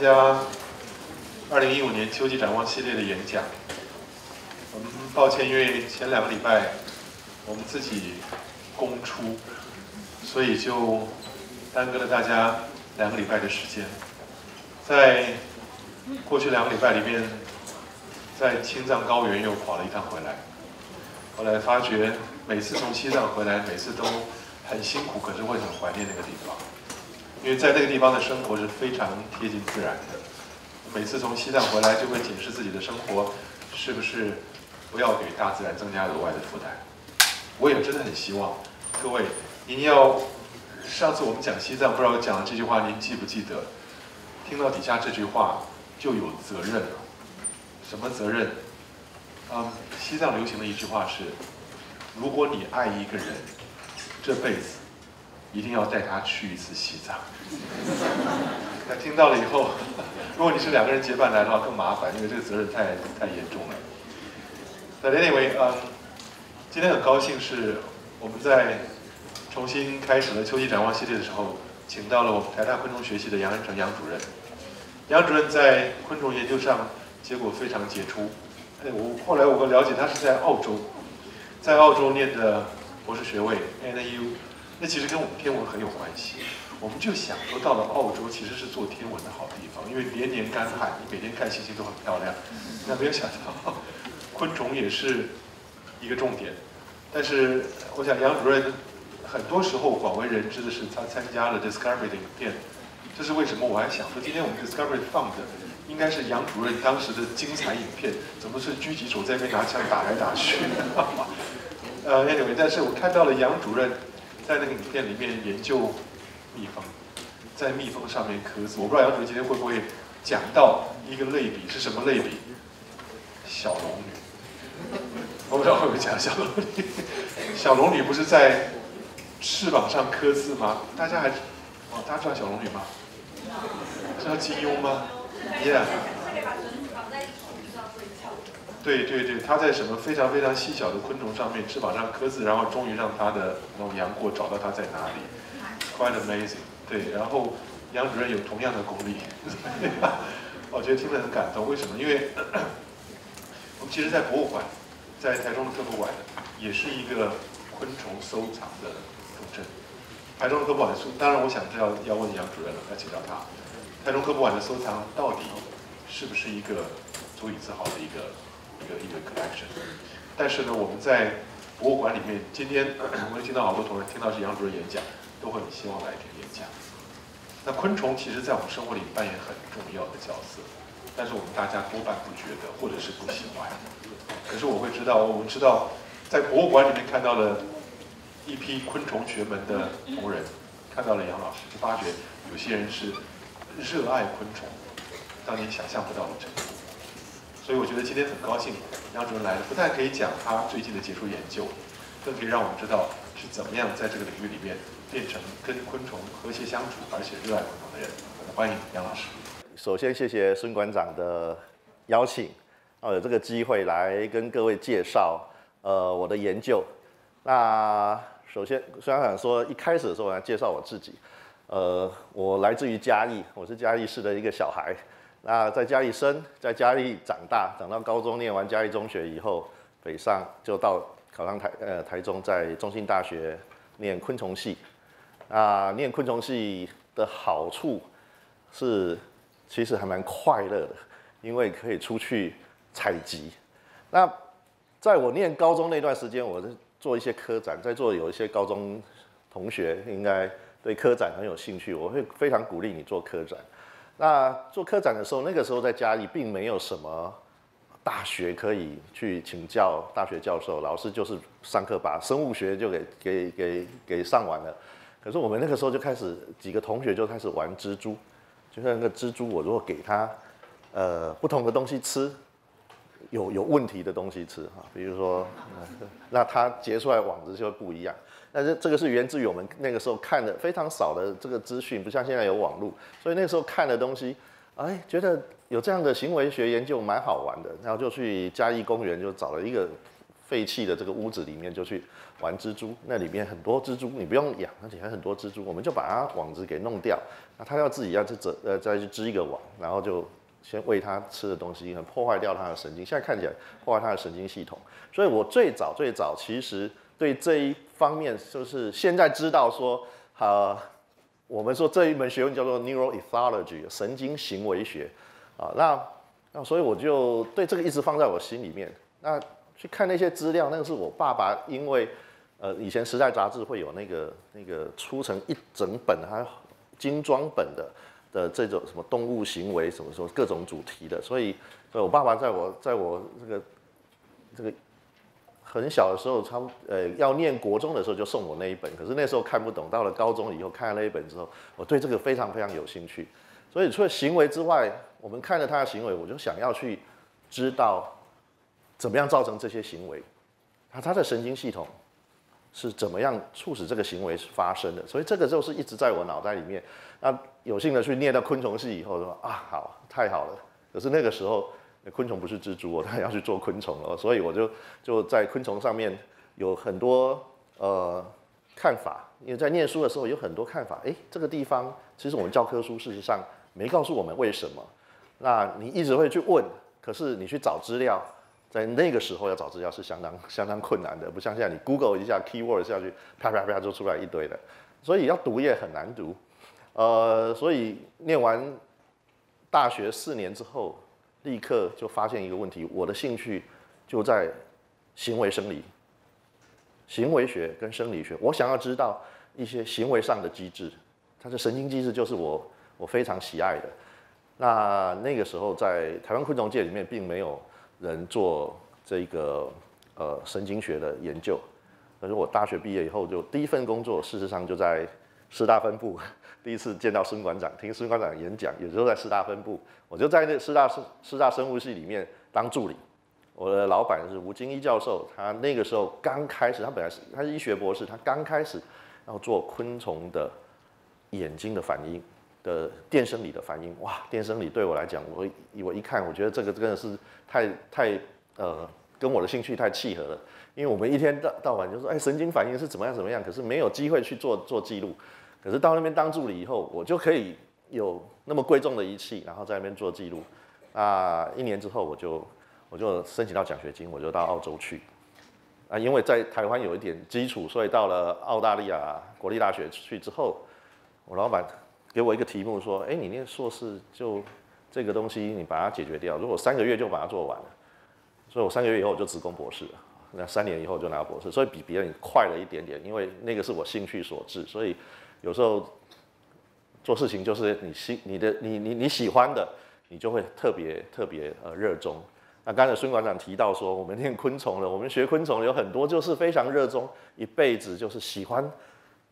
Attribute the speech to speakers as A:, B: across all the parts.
A: 参加二零一五年秋季展望系列的演讲。我们抱歉，因为前两个礼拜我们自己公出，所以就耽搁了大家两个礼拜的时间。在过去两个礼拜里面，在青藏高原又跑了一趟回来，后来发觉每次从西藏回来，每次都很辛苦，可是会很怀念那个地方。因为在那个地方的生活是非常贴近自然的。每次从西藏回来，就会警示自己的生活是不是不要给大自然增加额外的负担。我也真的很希望各位，您要上次我们讲西藏，不知道讲的这句话您记不记得？听到底下这句话就有责任了。什么责任？嗯，西藏流行的一句话是：如果你爱一个人，这辈子。一定要带他去一次西藏。那听到了以后，如果你是两个人结伴来的话，更麻烦，因为这个责任太太严重了。But anyway，嗯，今天很高兴是我们在重新开始了秋季展望系列的时候，请到了我们台大昆虫学系的杨恩成杨主任。杨主任在昆虫研究上结果非常杰出。哎，我后来我了解他是在澳洲，在澳洲念的博士学位 NU。那其实跟我们天文很有关系，我们就想说到了澳洲其实是做天文的好地方，因为连年干旱，你每天看星星都很漂亮。那没有想到，昆虫也是一个重点。但是我想杨主任很多时候广为人知的是他参加了 Discovery 的影片，这是为什么？我还想说今天我们 Discovery 放的应该是杨主任当时的精彩影片，怎么是狙击手在那边拿枪打来打去？呃，Anyway，但是我看到了杨主任。在那个影片里面研究蜜蜂，在蜜蜂上面刻字，我不知道杨主任今天会不会讲到一个类比是什么类比？小龙女，我不知道会不会讲小龙女。小龙女不是在翅膀上刻字吗？大家还哦，大家知道小龙女吗？知道金庸吗？Yeah。对对对，它在什么非常非常细小的昆虫上面翅膀上刻字，然后终于让它的那种杨过找到它在哪里，quite amazing。对，然后杨主任有同样的功力，我觉得听得很感动。为什么？因为 我们其实，在博物馆，在台中的科博馆，也是一个昆虫收藏的重镇。台中的科博馆收，当然我想知道要问杨主任了，要请教他。台中科博馆的收藏到底是不是一个足以自豪的一个？一个一个 collection，但是呢，我们在博物馆里面，今天 我也听到好多同仁听到是杨主任演讲，都会很希望来听演讲。那昆虫其实在我们生活里扮演很重要的角色，但是我们大家多半不觉得，或者是不喜欢。可是我会知道，我们知道，在博物馆里面看到了一批昆虫学门的同仁，看到了杨老师，就发觉有些人是热爱昆虫，到你想象不到的程度。所以我觉得今天很高兴杨主任来了，不但可以讲他最近的杰出研究，更可以让我们知道是怎么样在这个领域里面变成跟昆虫和谐相处，而且热爱昆虫的人。我们欢迎杨老师。
B: 首先谢谢孙馆长的邀请，哦，有这个机会来跟各位介绍呃我的研究。那首先孙馆长说一开始的时候我要介绍我自己，呃，我来自于嘉义，我是嘉义市的一个小孩。那在嘉义生，在嘉义长大，长到高中念完嘉义中学以后，北上就到考上台呃台中，在中心大学念昆虫系。啊，念昆虫系的好处是，其实还蛮快乐的，因为可以出去采集。那在我念高中那段时间，我是做一些科展，在做有一些高中同学应该对科展很有兴趣，我会非常鼓励你做科展。那做科长的时候，那个时候在家里并没有什么大学可以去请教，大学教授老师就是上课把生物学就给给给给上完了。可是我们那个时候就开始几个同学就开始玩蜘蛛，就像那个蜘蛛，我如果给他呃不同的东西吃，有有问题的东西吃哈，比如说那它结出来网子就会不一样。但是这个是源自于我们那个时候看的非常少的这个资讯，不像现在有网络，所以那时候看的东西，哎，觉得有这样的行为学研究蛮好玩的，然后就去嘉义公园就找了一个废弃的这个屋子里面就去玩蜘蛛，那里面很多蜘蛛，你不用养，而且还很多蜘蛛，我们就把它网子给弄掉，那它要自己要去织呃再去织一个网，然后就先喂它吃的东西，很破坏掉它的神经，现在看起来破坏它的神经系统，所以我最早最早其实对这一方面就是现在知道说，呃，我们说这一门学问叫做 neuroethology 神经行为学，啊，那那所以我就对这个一直放在我心里面，那。去看那些资料，那个是我爸爸，因为呃以前《时代》杂志会有那个那个出成一整本，还精装本的的这种什么动物行为什么什么各种主题的，所以所以我爸爸在我在我这个这个很小的时候，他呃要念国中的时候就送我那一本，可是那时候看不懂，到了高中以后看了那一本之后，我对这个非常非常有兴趣，所以除了行为之外，我们看了他的行为，我就想要去知道。怎么样造成这些行为？他他的神经系统是怎么样促使这个行为发生的？所以这个就是一直在我脑袋里面。那有幸的去念到昆虫系以后，说啊，好，太好了。可是那个时候，昆虫不是蜘蛛，我当然要去做昆虫了。所以我就就在昆虫上面有很多呃看法。因为在念书的时候有很多看法。诶，这个地方其实我们教科书事实上没告诉我们为什么。那你一直会去问，可是你去找资料。在那个时候要找资料是相当相当困难的，不像现在你 Google 一下 keyword 下去，啪啪啪就出来一堆的，所以要读也很难读。呃，所以念完大学四年之后，立刻就发现一个问题，我的兴趣就在行为生理、行为学跟生理学，我想要知道一些行为上的机制，它的神经机制就是我我非常喜爱的。那那个时候在台湾昆虫界里面并没有。人做这个呃神经学的研究，可是我大学毕业以后就第一份工作，事实上就在师大分部，第一次见到孙馆长，听孙馆长演讲，也就在师大分部，我就在那师大师师大生物系里面当助理。我的老板是吴金一教授，他那个时候刚开始，他本来是他是医学博士，他刚开始要做昆虫的眼睛的反应。的电生理的反应，哇！电生理对我来讲，我我一看，我觉得这个真的是太太呃，跟我的兴趣太契合了。因为我们一天到到晚就说，哎，神经反应是怎么样怎么样，可是没有机会去做做记录。可是到那边当助理以后，我就可以有那么贵重的仪器，然后在那边做记录。啊，一年之后，我就我就申请到奖学金，我就到澳洲去。啊，因为在台湾有一点基础，所以到了澳大利亚国立大学去之后，我老板。给我一个题目说，哎，你念硕士就这个东西，你把它解决掉。如果三个月就把它做完了，所以我三个月以后我就直攻博士了。那三年以后就拿博士，所以比别人快了一点点。因为那个是我兴趣所致，所以有时候做事情就是你喜你的你你你喜欢的，你就会特别特别呃热衷。那刚才孙馆长提到说，我们练昆虫了，我们学昆虫有很多就是非常热衷，一辈子就是喜欢。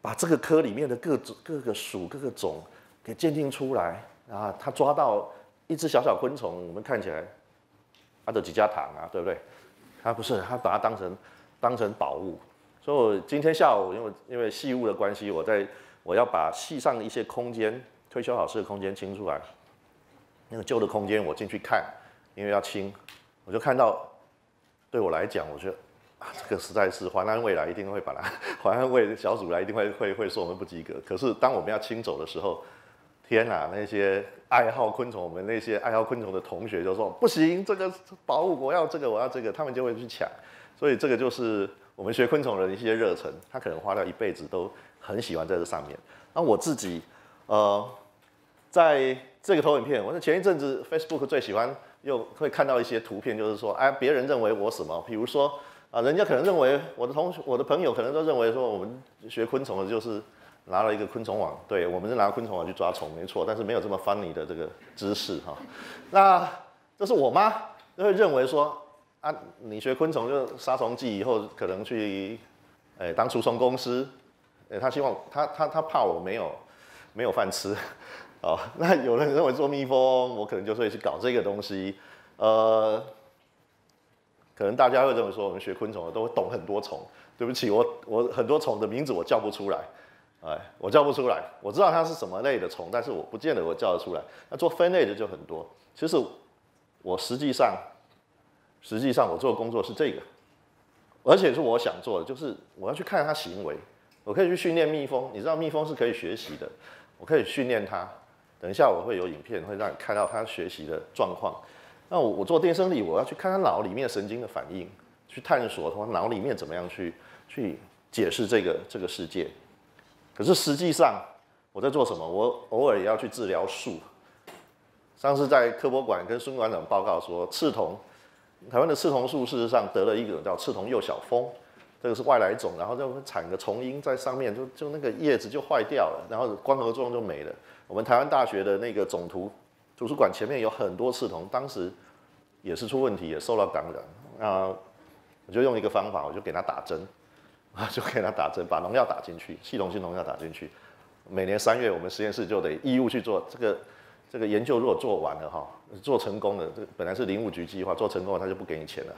B: 把这个科里面的各种各个属各个种给鉴定出来啊，他抓到一只小小昆虫，我们看起来它的几加糖啊，对不对？他不是，他把它当成当成宝物。所以我今天下午因为因为细物的关系，我在我要把系上一些空间推修好式的空间清出来，那个旧的空间我进去看，因为要清，我就看到对我来讲，我觉得。啊，这个实在是淮安未来一定会把它，淮安未小组来一定会会会说我们不及格。可是当我们要清走的时候，天哪，那些爱好昆虫，我们那些爱好昆虫的同学就说不行，这个宝物我要这个我要这个，他们就会去抢。所以这个就是我们学昆虫的一些热忱，他可能花掉一辈子都很喜欢在这上面。那我自己，呃，在这个投影片，我是前一阵子 Facebook 最喜欢又会看到一些图片，就是说，哎，别人认为我什么，比如说。啊，人家可能认为我的同学、我的朋友可能都认为说，我们学昆虫的就是拿了一个昆虫网，对我们是拿昆虫网去抓虫，没错，但是没有这么 funny 的这个知识哈。那这是我妈就会认为说，啊，你学昆虫就杀虫剂以后可能去，哎，当除虫公司，哎，他希望他他他怕我没有没有饭吃，哦，那有人认为做蜜蜂，我可能就会去搞这个东西，呃。可能大家会认为说，我们学昆虫的都会懂很多虫。对不起，我我很多虫的名字我叫不出来，哎，我叫不出来。我知道它是什么类的虫，但是我不见得我叫得出来。那做分类的就很多。其实我实际上，实际上我做的工作是这个，而且是我想做的，就是我要去看它行为，我可以去训练蜜蜂，你知道蜜蜂是可以学习的，我可以训练它。等一下我会有影片会让你看到它学习的状况。那我我做电生理，我要去看它脑里面神经的反应，去探索它脑里面怎么样去去解释这个这个世界。可是实际上我在做什么？我偶尔也要去治疗树。上次在科博馆跟孙馆长报告说，刺桐，台湾的刺桐树事实上得了一种叫刺桐幼小蜂，这个是外来种，然后就产个虫蝇在上面，就就那个叶子就坏掉了，然后光合作用就没了。我们台湾大学的那个总图。图书馆前面有很多刺桐，当时也是出问题，也受到感染。啊，我就用一个方法，我就给它打针，啊，就给它打针，把农药打进去，系统性农药打进去。每年三月，我们实验室就得义务去做这个这个研究。如果做完了哈，做成功了，这本来是林务局计划，做成功了他就不给你钱了。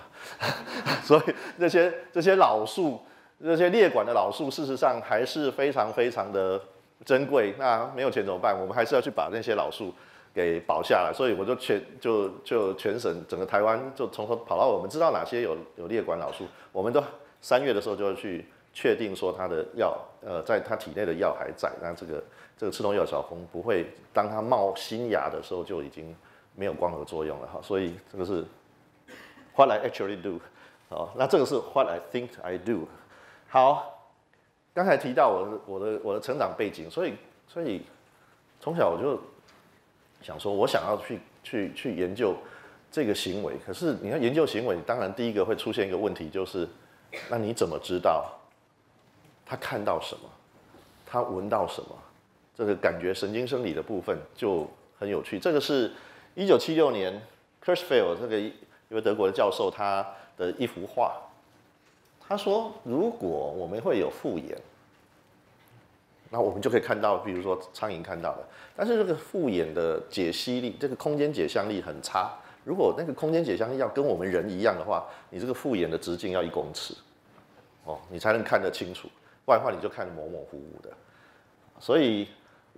B: 所以这些这些老树，这些列管的老树，事实上还是非常非常的珍贵。那没有钱怎么办？我们还是要去把那些老树。给保下来，所以我就全就就全省整个台湾就从头跑到尾我们知道哪些有有列管老树，我们都三月的时候就要去确定说它的药呃在它体内的药还在，那这个这个刺痛药小蜂不会当它冒新芽的时候就已经没有光合作用了哈，所以这个是 what I actually do 好，那这个是 what I think I do 好，刚才提到我的我的我的成长背景，所以所以从小我就。想说，我想要去去去研究这个行为，可是你看研究行为，当然第一个会出现一个问题，就是那你怎么知道他看到什么，他闻到什么？这个感觉神经生理的部分就很有趣。这个是一九七六年 Kurzweil 这个一位德国的教授他的一幅画，他说如果我们会有复眼。那我们就可以看到，比如说苍蝇看到了，但是这个复眼的解析力，这个空间解像力很差。如果那个空间解像力要跟我们人一样的话，你这个复眼的直径要一公尺，哦，你才能看得清楚，不然的话你就看得模模糊糊的。所以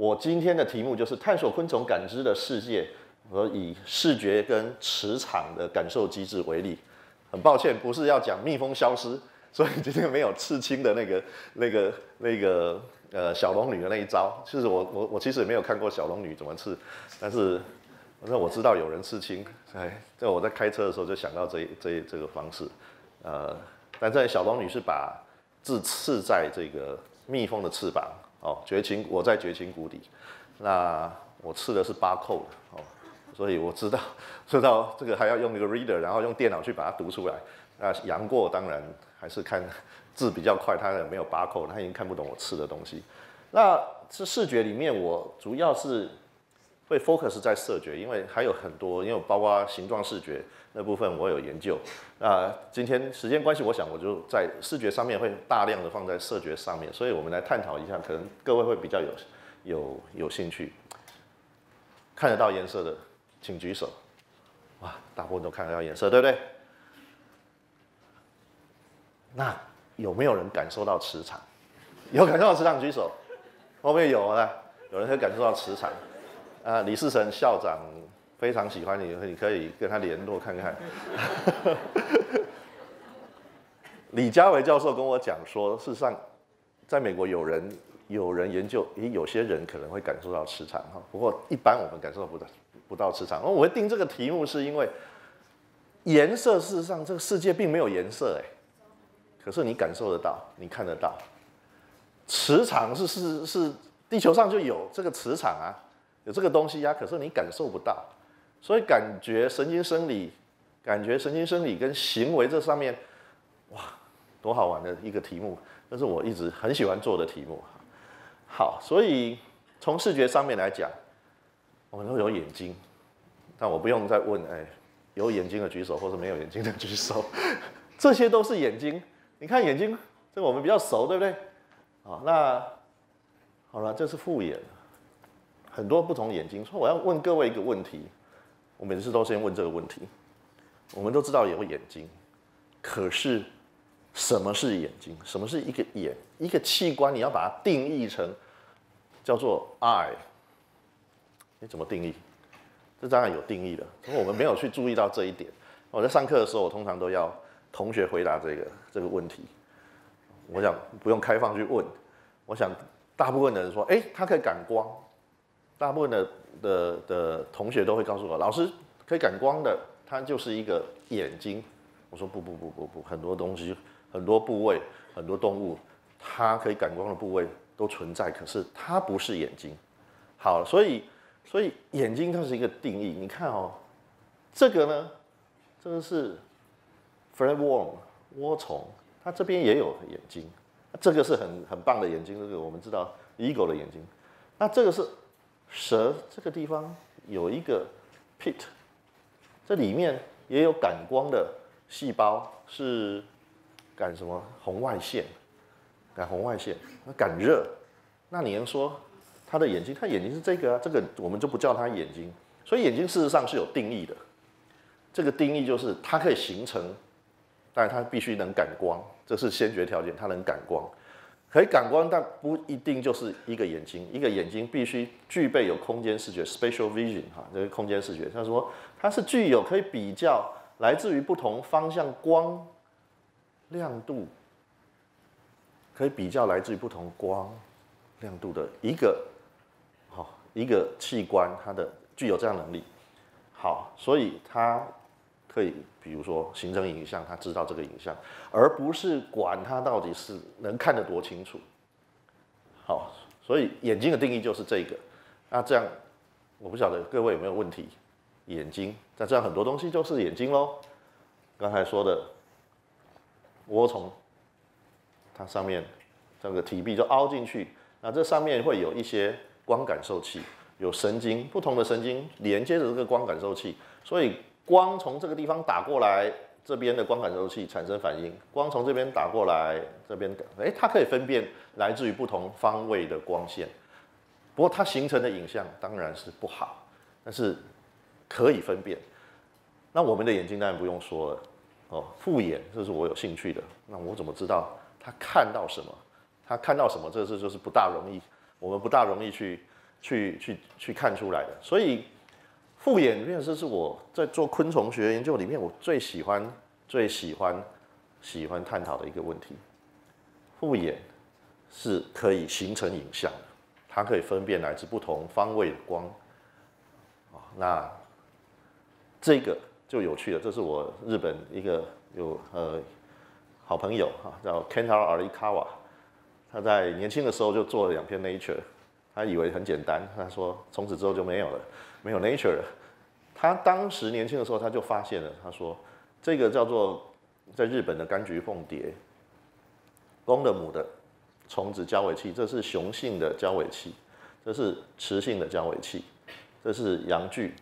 B: 我今天的题目就是探索昆虫感知的世界，和以视觉跟磁场的感受机制为例。很抱歉，不是要讲蜜蜂消失，所以今天没有刺青的那个、那个、那个。呃，小龙女的那一招，其实我我我其实也没有看过小龙女怎么刺，但是反正我知道有人刺青，哎，在我在开车的时候就想到这这这个方式，呃，但在小龙女是把字刺在这个蜜蜂的翅膀，哦，绝情我在绝情谷底，那我吃的是八扣的，哦，所以我知道知道这个还要用一个 reader，然后用电脑去把它读出来，那杨过当然还是看。字比较快，他也没有八扣，他已经看不懂我吃的东西。那是视觉里面，我主要是会 focus 在色觉，因为还有很多，因为包括形状视觉那部分我有研究。那今天时间关系，我想我就在视觉上面会大量的放在色觉上面，所以我们来探讨一下，可能各位会比较有有有兴趣。看得到颜色的，请举手。哇，大部分都看得到颜色，对不对？那。有没有人感受到磁场？有感受到磁场举手。后面有啊，有人可以感受到磁场。啊，李世成校长非常喜欢你，你可以跟他联络看看。李嘉维教授跟我讲说，事实上，在美国有人有人研究，也，有些人可能会感受到磁场哈。不过一般我们感受不到不到磁场。我会定这个题目是因为颜色，事实上这个世界并没有颜色哎。可是你感受得到，你看得到，磁场是是是，地球上就有这个磁场啊，有这个东西呀。可是你感受不到，所以感觉神经生理，感觉神经生理跟行为这上面，哇，多好玩的一个题目，这是我一直很喜欢做的题目。好，所以从视觉上面来讲，我们都有眼睛，但我不用再问，哎，有眼睛的举手，或者没有眼睛的举手，这些都是眼睛。你看眼睛，这个我们比较熟，对不对？好，那好了，这是复眼，很多不同眼睛。所以我要问各位一个问题，我每次都先问这个问题。我们都知道有眼睛，可是什么是眼睛？什么是一个眼？一个器官，你要把它定义成叫做 eye，你怎么定义？这当然有定义的，可是我们没有去注意到这一点。我在上课的时候，我通常都要。同学回答这个这个问题。我想不用开放去问，我想大部分的人说，哎，它可以感光。大部分的的的同学都会告诉我，老师可以感光的，它就是一个眼睛。我说不不不不不，很多东西、很多部位、很多动物，它可以感光的部位都存在，可是它不是眼睛。好，所以所以眼睛它是一个定义。你看哦，这个呢，这个是 flatworm 涡虫，它这边也有眼睛，这个是很很棒的眼睛，这个我们知道 eagle 的眼睛。那这个是蛇，这个地方有一个 pit，这里面也有感光的。细胞是感什么红外线？感红外线，那感热。那你能说他的眼睛？他眼睛是这个啊？这个我们就不叫他眼睛。所以眼睛事实上是有定义的。这个定义就是它可以形成，但是它必须能感光，这是先决条件。它能感光，可以感光，但不一定就是一个眼睛。一个眼睛必须具备有空间视觉 （spatial vision） 哈，这个空间视觉。他说它是具有可以比较。来自于不同方向光亮度，可以比较来自于不同光亮度的一个好一个器官，它的具有这样能力。好，所以它可以比如说形成影像，他知道这个影像，而不是管它到底是能看得多清楚。好，所以眼睛的定义就是这个。那这样我不晓得各位有没有问题？眼睛，那这样很多东西就是眼睛喽。刚才说的涡虫，它上面这个体壁就凹进去，那这上面会有一些光感受器，有神经，不同的神经连接着这个光感受器，所以光从这个地方打过来，这边的光感受器产生反应；光从这边打过来，这边，哎，它可以分辨来自于不同方位的光线。不过它形成的影像当然是不好，但是。可以分辨，那我们的眼睛当然不用说了哦。复眼这是我有兴趣的，那我怎么知道他看到什么？他看到什么？这是就是不大容易，我们不大容易去去去去看出来的。所以复眼辨识是我在做昆虫学研究里面我最喜欢、最喜欢、喜欢探讨的一个问题。复眼是可以形成影像的，它可以分辨来自不同方位的光，那。这个就有趣了，这是我日本一个有呃好朋友哈，叫 Kentaro Arikawa，他在年轻的时候就做了两篇 Nature，他以为很简单，他说从此之后就没有了，没有 Nature 了。他当时年轻的时候他就发现了，他说这个叫做在日本的柑橘凤蝶，公的母的虫子交尾器，这是雄性的交尾器，这是雌性的交尾器，这是阳具。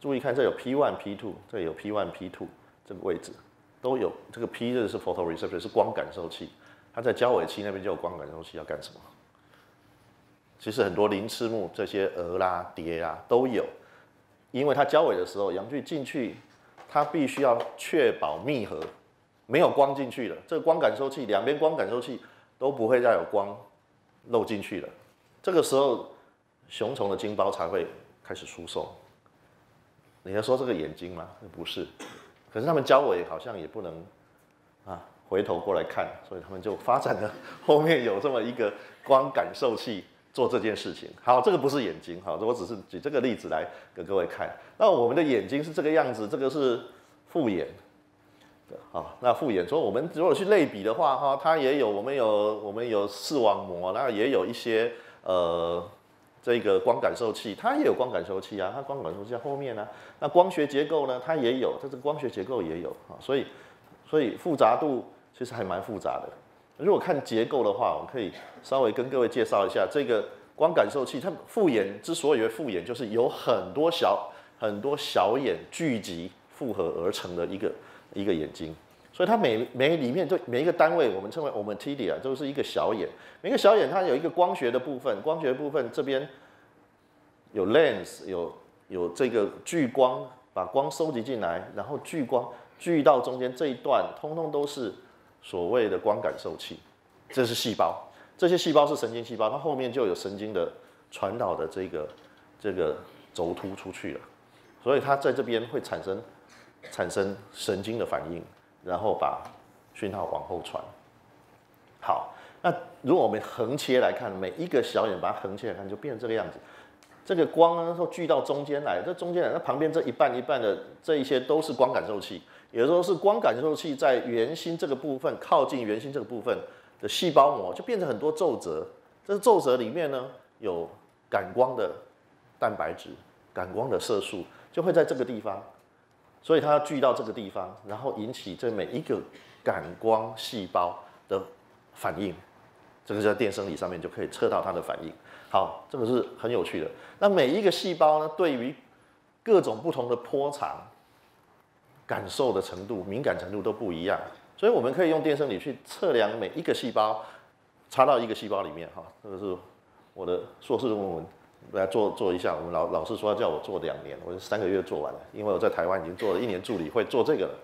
B: 注意看，这有 P one P two，这有 P one P two，这个位置都有。这个 P 这是 photoreceptor，是光感受器，它在交尾期那边就有光感受器，要干什么？其实很多鳞翅目这些蛾啦、蝶啊都有，因为它交尾的时候，阳具进去，它必须要确保密合，没有光进去了，这个光感受器两边光感受器都不会再有光漏进去了。这个时候，雄虫的精包才会开始输送。你要说这个眼睛吗？不是，可是他们交尾好像也不能啊回头过来看，所以他们就发展了后面有这么一个光感受器做这件事情。好，这个不是眼睛，好，我只是举这个例子来给各位看。那我们的眼睛是这个样子，这个是复眼的，好，那复眼说我们如果去类比的话，哈，它也有我们有我们有视网膜，那也有一些呃。这个光感受器，它也有光感受器啊，它光感受器在后面呢。那光学结构呢，它也有，它这个光学结构也有啊。所以，所以复杂度其实还蛮复杂的。如果看结构的话，我可以稍微跟各位介绍一下这个光感受器。它复眼之所以为复眼，就是有很多小很多小眼聚集复合而成的一个一个眼睛。所以它每每里面就每一个单位，我们称为我们 T D 啊，就是一个小眼。每个小眼它有一个光学的部分，光学部分这边有 lens，有有这个聚光，把光收集进来，然后聚光聚到中间这一段，通通都是所谓的光感受器。这是细胞，这些细胞是神经细胞，它后面就有神经的传导的这个这个轴突出去了，所以它在这边会产生产生神经的反应。然后把讯号往后传。好，那如果我们横切来看，每一个小眼把它横切来看，就变成这个样子。这个光呢，说聚到中间来，这中间来，那旁边这一半一半的这一些都是光感受器，也就是说是光感受器在圆心这个部分靠近圆心这个部分的细胞膜，就变成很多皱褶。这皱褶里面呢，有感光的蛋白质、感光的色素，就会在这个地方，所以它聚到这个地方，然后引起这每一个感光细胞的反应。这个在电生理上面就可以测到它的反应。好，这个是很有趣的。那每一个细胞呢，对于各种不同的波长感受的程度、敏感程度都不一样，所以我们可以用电生理去测量每一个细胞，插到一个细胞里面。哈，这个是我的硕士论文，来做做一下。我们老老师说叫我做两年，我三个月做完了，因为我在台湾已经做了一年助理，会做这个了。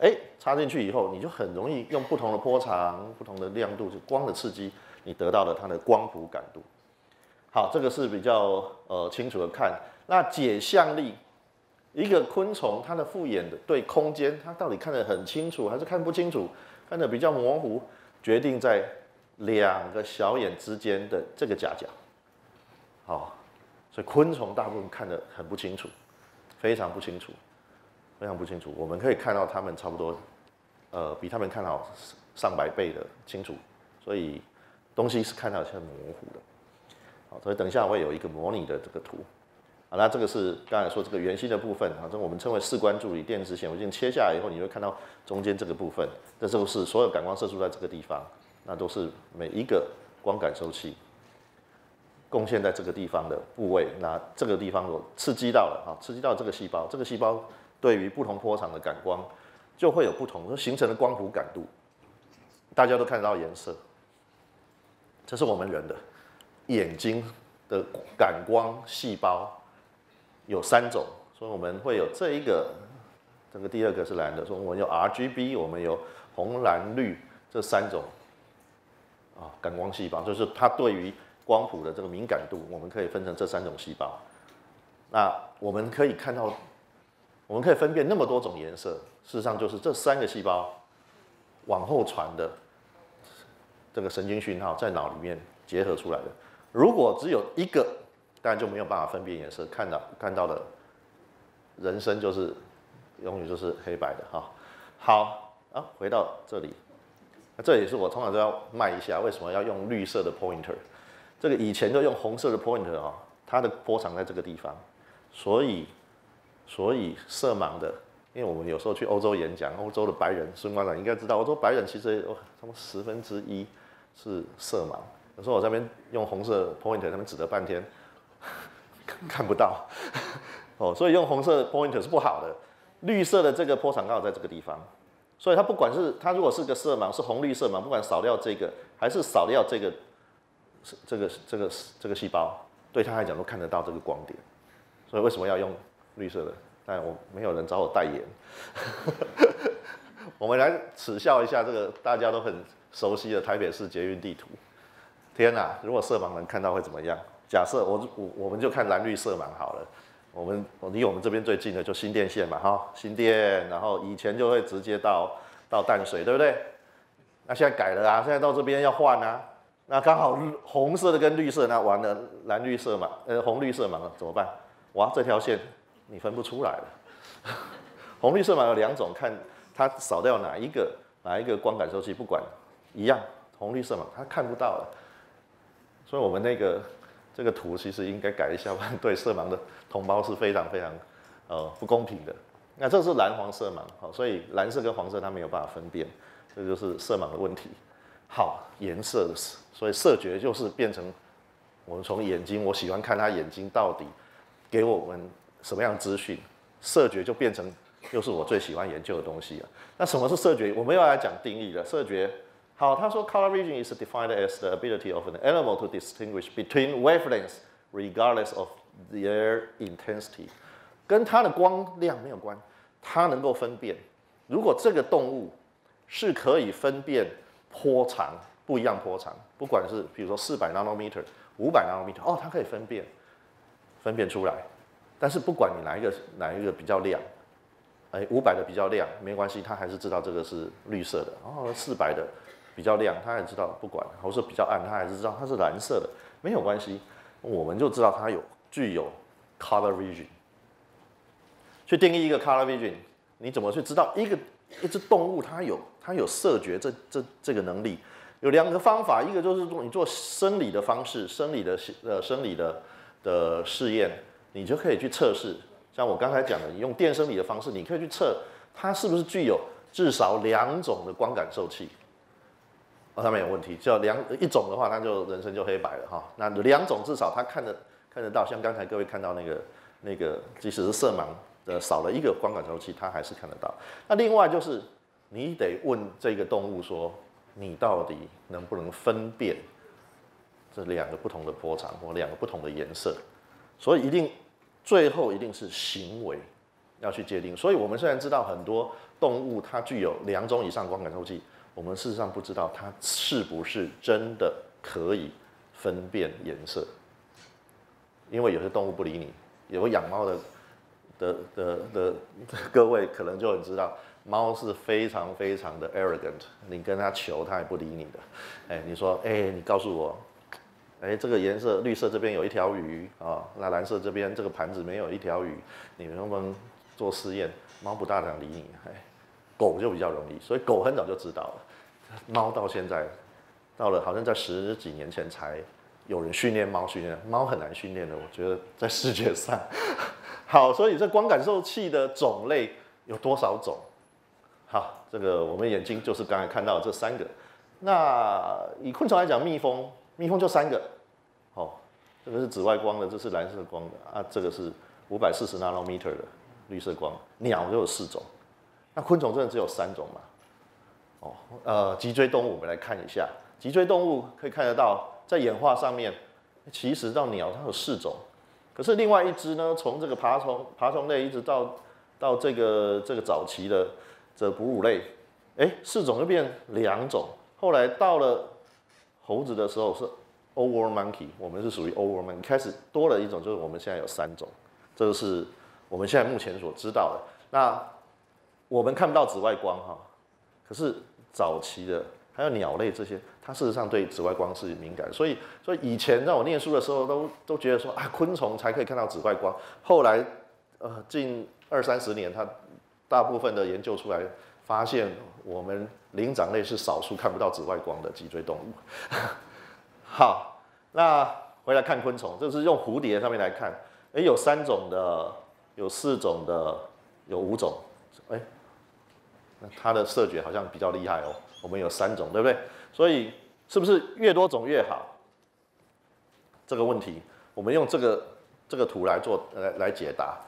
B: 哎，插进去以后，你就很容易用不同的波长、不同的亮度，就光的刺激。你得到了它的光谱感度，好，这个是比较呃清楚的看。那解像力，一个昆虫它的复眼的对空间，它到底看得很清楚还是看不清楚，看得比较模糊，决定在两个小眼之间的这个夹角。好，所以昆虫大部分看得很不清楚，非常不清楚，非常不清楚。我们可以看到它们差不多，呃，比它们看好上百倍的清楚，所以。东西是看到是很模糊的，好，所以等一下会有一个模拟的这个图，那这个是刚才说这个圆心的部分，好，这我们称为视观助理电子显微镜切下来以后，你会看到中间这个部分，这都是所有感光色素在这个地方，那都是每一个光感受器贡献在这个地方的部位，那这个地方有刺激到了，啊，刺激到这个细胞，这个细胞对于不同波长的感光就会有不同，形成的光谱感度，大家都看得到颜色。这是我们人的眼睛的感光细胞有三种，所以我们会有这一个，这个第二个是蓝的，说我们有 RGB，我们有红蓝绿这三种啊感光细胞，就是它对于光谱的这个敏感度，我们可以分成这三种细胞。那我们可以看到，我们可以分辨那么多种颜色，事实上就是这三个细胞往后传的。这个神经讯号在脑里面结合出来的，如果只有一个，但就没有办法分辨颜色，看到看到的人生就是永远就是黑白的哈。好啊，回到这里，那这也是我通常都要卖一下，为什么要用绿色的 pointer？这个以前都用红色的 pointer 啊，它的波长在这个地方，所以所以色盲的。因为我们有时候去欧洲演讲，欧洲的白人孙馆长应该知道，欧洲白人其实有他们十分之一是色盲。有时候我这边用红色 pointer，他们指了半天看不到，哦，所以用红色 pointer 是不好的。绿色的这个波长刚好在这个地方，所以它不管是它如果是个色盲，是红绿色盲，不管扫掉这个还是扫掉这个这个这个这个细胞，对他来讲都看得到这个光点。所以为什么要用绿色的？但我没有人找我代言，我们来耻笑一下这个大家都很熟悉的台北市捷运地图。天哪，如果色盲人看到会怎么样？假设我我我们就看蓝绿色盲好了。我们离我们这边最近的就新电线嘛，哈，新电，然后以前就会直接到到淡水，对不对？那现在改了啊，现在到这边要换啊。那刚好红色的跟绿色，那完了蓝绿色嘛，呃红绿色盲了怎么办？哇，这条线。你分不出来了，红绿色盲有两种，看它扫掉哪一个哪一个光感受器，不管一样，红绿色盲它看不到了，所以我们那个这个图其实应该改一下吧，对色盲的同胞是非常非常呃不公平的。那这是蓝黄色盲，好，所以蓝色跟黄色它没有办法分辨，这就是色盲的问题。好，颜色的所以色觉就是变成我们从眼睛，我喜欢看他眼睛到底给我们。什么样资讯，色觉就变成又是我最喜欢研究的东西了。那什么是色觉？我们要来讲定义了。色觉，好，他说，color vision is defined as the ability of an animal to distinguish between wavelengths regardless of their intensity，跟它的光亮没有关，它能够分辨。如果这个动物是可以分辨波长不一样波长，不管是比如说四百 nanometer、五百 nanometer，哦，它可以分辨，分辨出来。但是不管你哪一个哪一个比较亮，哎，五百的比较亮，没关系，它还是知道这个是绿色的。然后四百的比较亮，它也知道不管，或者说比较暗，它还是知道它是蓝色的，没有关系，我们就知道它有具有 color vision。去定义一个 color vision，你怎么去知道一个一只动物它有它有色觉这这这个能力？有两个方法，一个就是做你做生理的方式，生理的呃生理的的试验，你就可以去测试。像我刚才讲的，你用电生理的方式，你可以去测它是不是具有至少两种的光感受器。哦，它没有问题，只要两一种的话，它就人生就黑白了哈。那两种至少它看得看得到，像刚才各位看到那个那个，即使是色盲的少了一个光感受器，它还是看得到。那另外就是你得问这个动物说。你到底能不能分辨这两个不同的波长或两个不同的颜色？所以一定最后一定是行为要去界定。所以我们虽然知道很多动物它具有两种以上光感受器，我们事实上不知道它是不是真的可以分辨颜色。因为有些动物不理你，有养猫的的的的各位可能就很知道。猫是非常非常的 arrogant，你跟它求，它也不理你的。哎，你说，哎，你告诉我，哎，这个颜色绿色这边有一条鱼啊，那蓝色这边这个盘子没有一条鱼，你能不能做试验？猫不大想理你。哎，狗就比较容易，所以狗很早就知道了。猫到现在，到了好像在十几年前才有人训练猫，训练猫很难训练的。我觉得在视觉上，好，所以这光感受器的种类有多少种？好，这个我们眼睛就是刚才看到这三个。那以昆虫来讲，蜜蜂，蜜蜂就三个。哦，这个是紫外光的，这是蓝色光的啊，这个是五百四十 nanometer 的绿色光。鸟就有四种，那昆虫真的只有三种嘛？哦，呃，脊椎动物我们来看一下，脊椎动物可以看得到，在演化上面，其实到鸟它有四种，可是另外一只呢，从这个爬虫爬虫类一直到到这个这个早期的。这哺乳类，哎，四种就变两种。后来到了猴子的时候是 over monkey，我们是属于 over monkey，开始多了一种，就是我们现在有三种。这个是我们现在目前所知道的。那我们看不到紫外光哈，可是早期的还有鸟类这些，它事实上对紫外光是敏感。所以，所以以前在我念书的时候，都都觉得说啊，昆虫才可以看到紫外光。后来，呃，近二三十年，它大部分的研究出来，发现我们灵长类是少数看不到紫外光的脊椎动物。好，那回来看昆虫，这是用蝴蝶上面来看，哎，有三种的，有四种的，有五种，哎，它的色觉好像比较厉害哦。我们有三种，对不对？所以是不是越多种越好？这个问题，我们用这个这个图来做来来解答。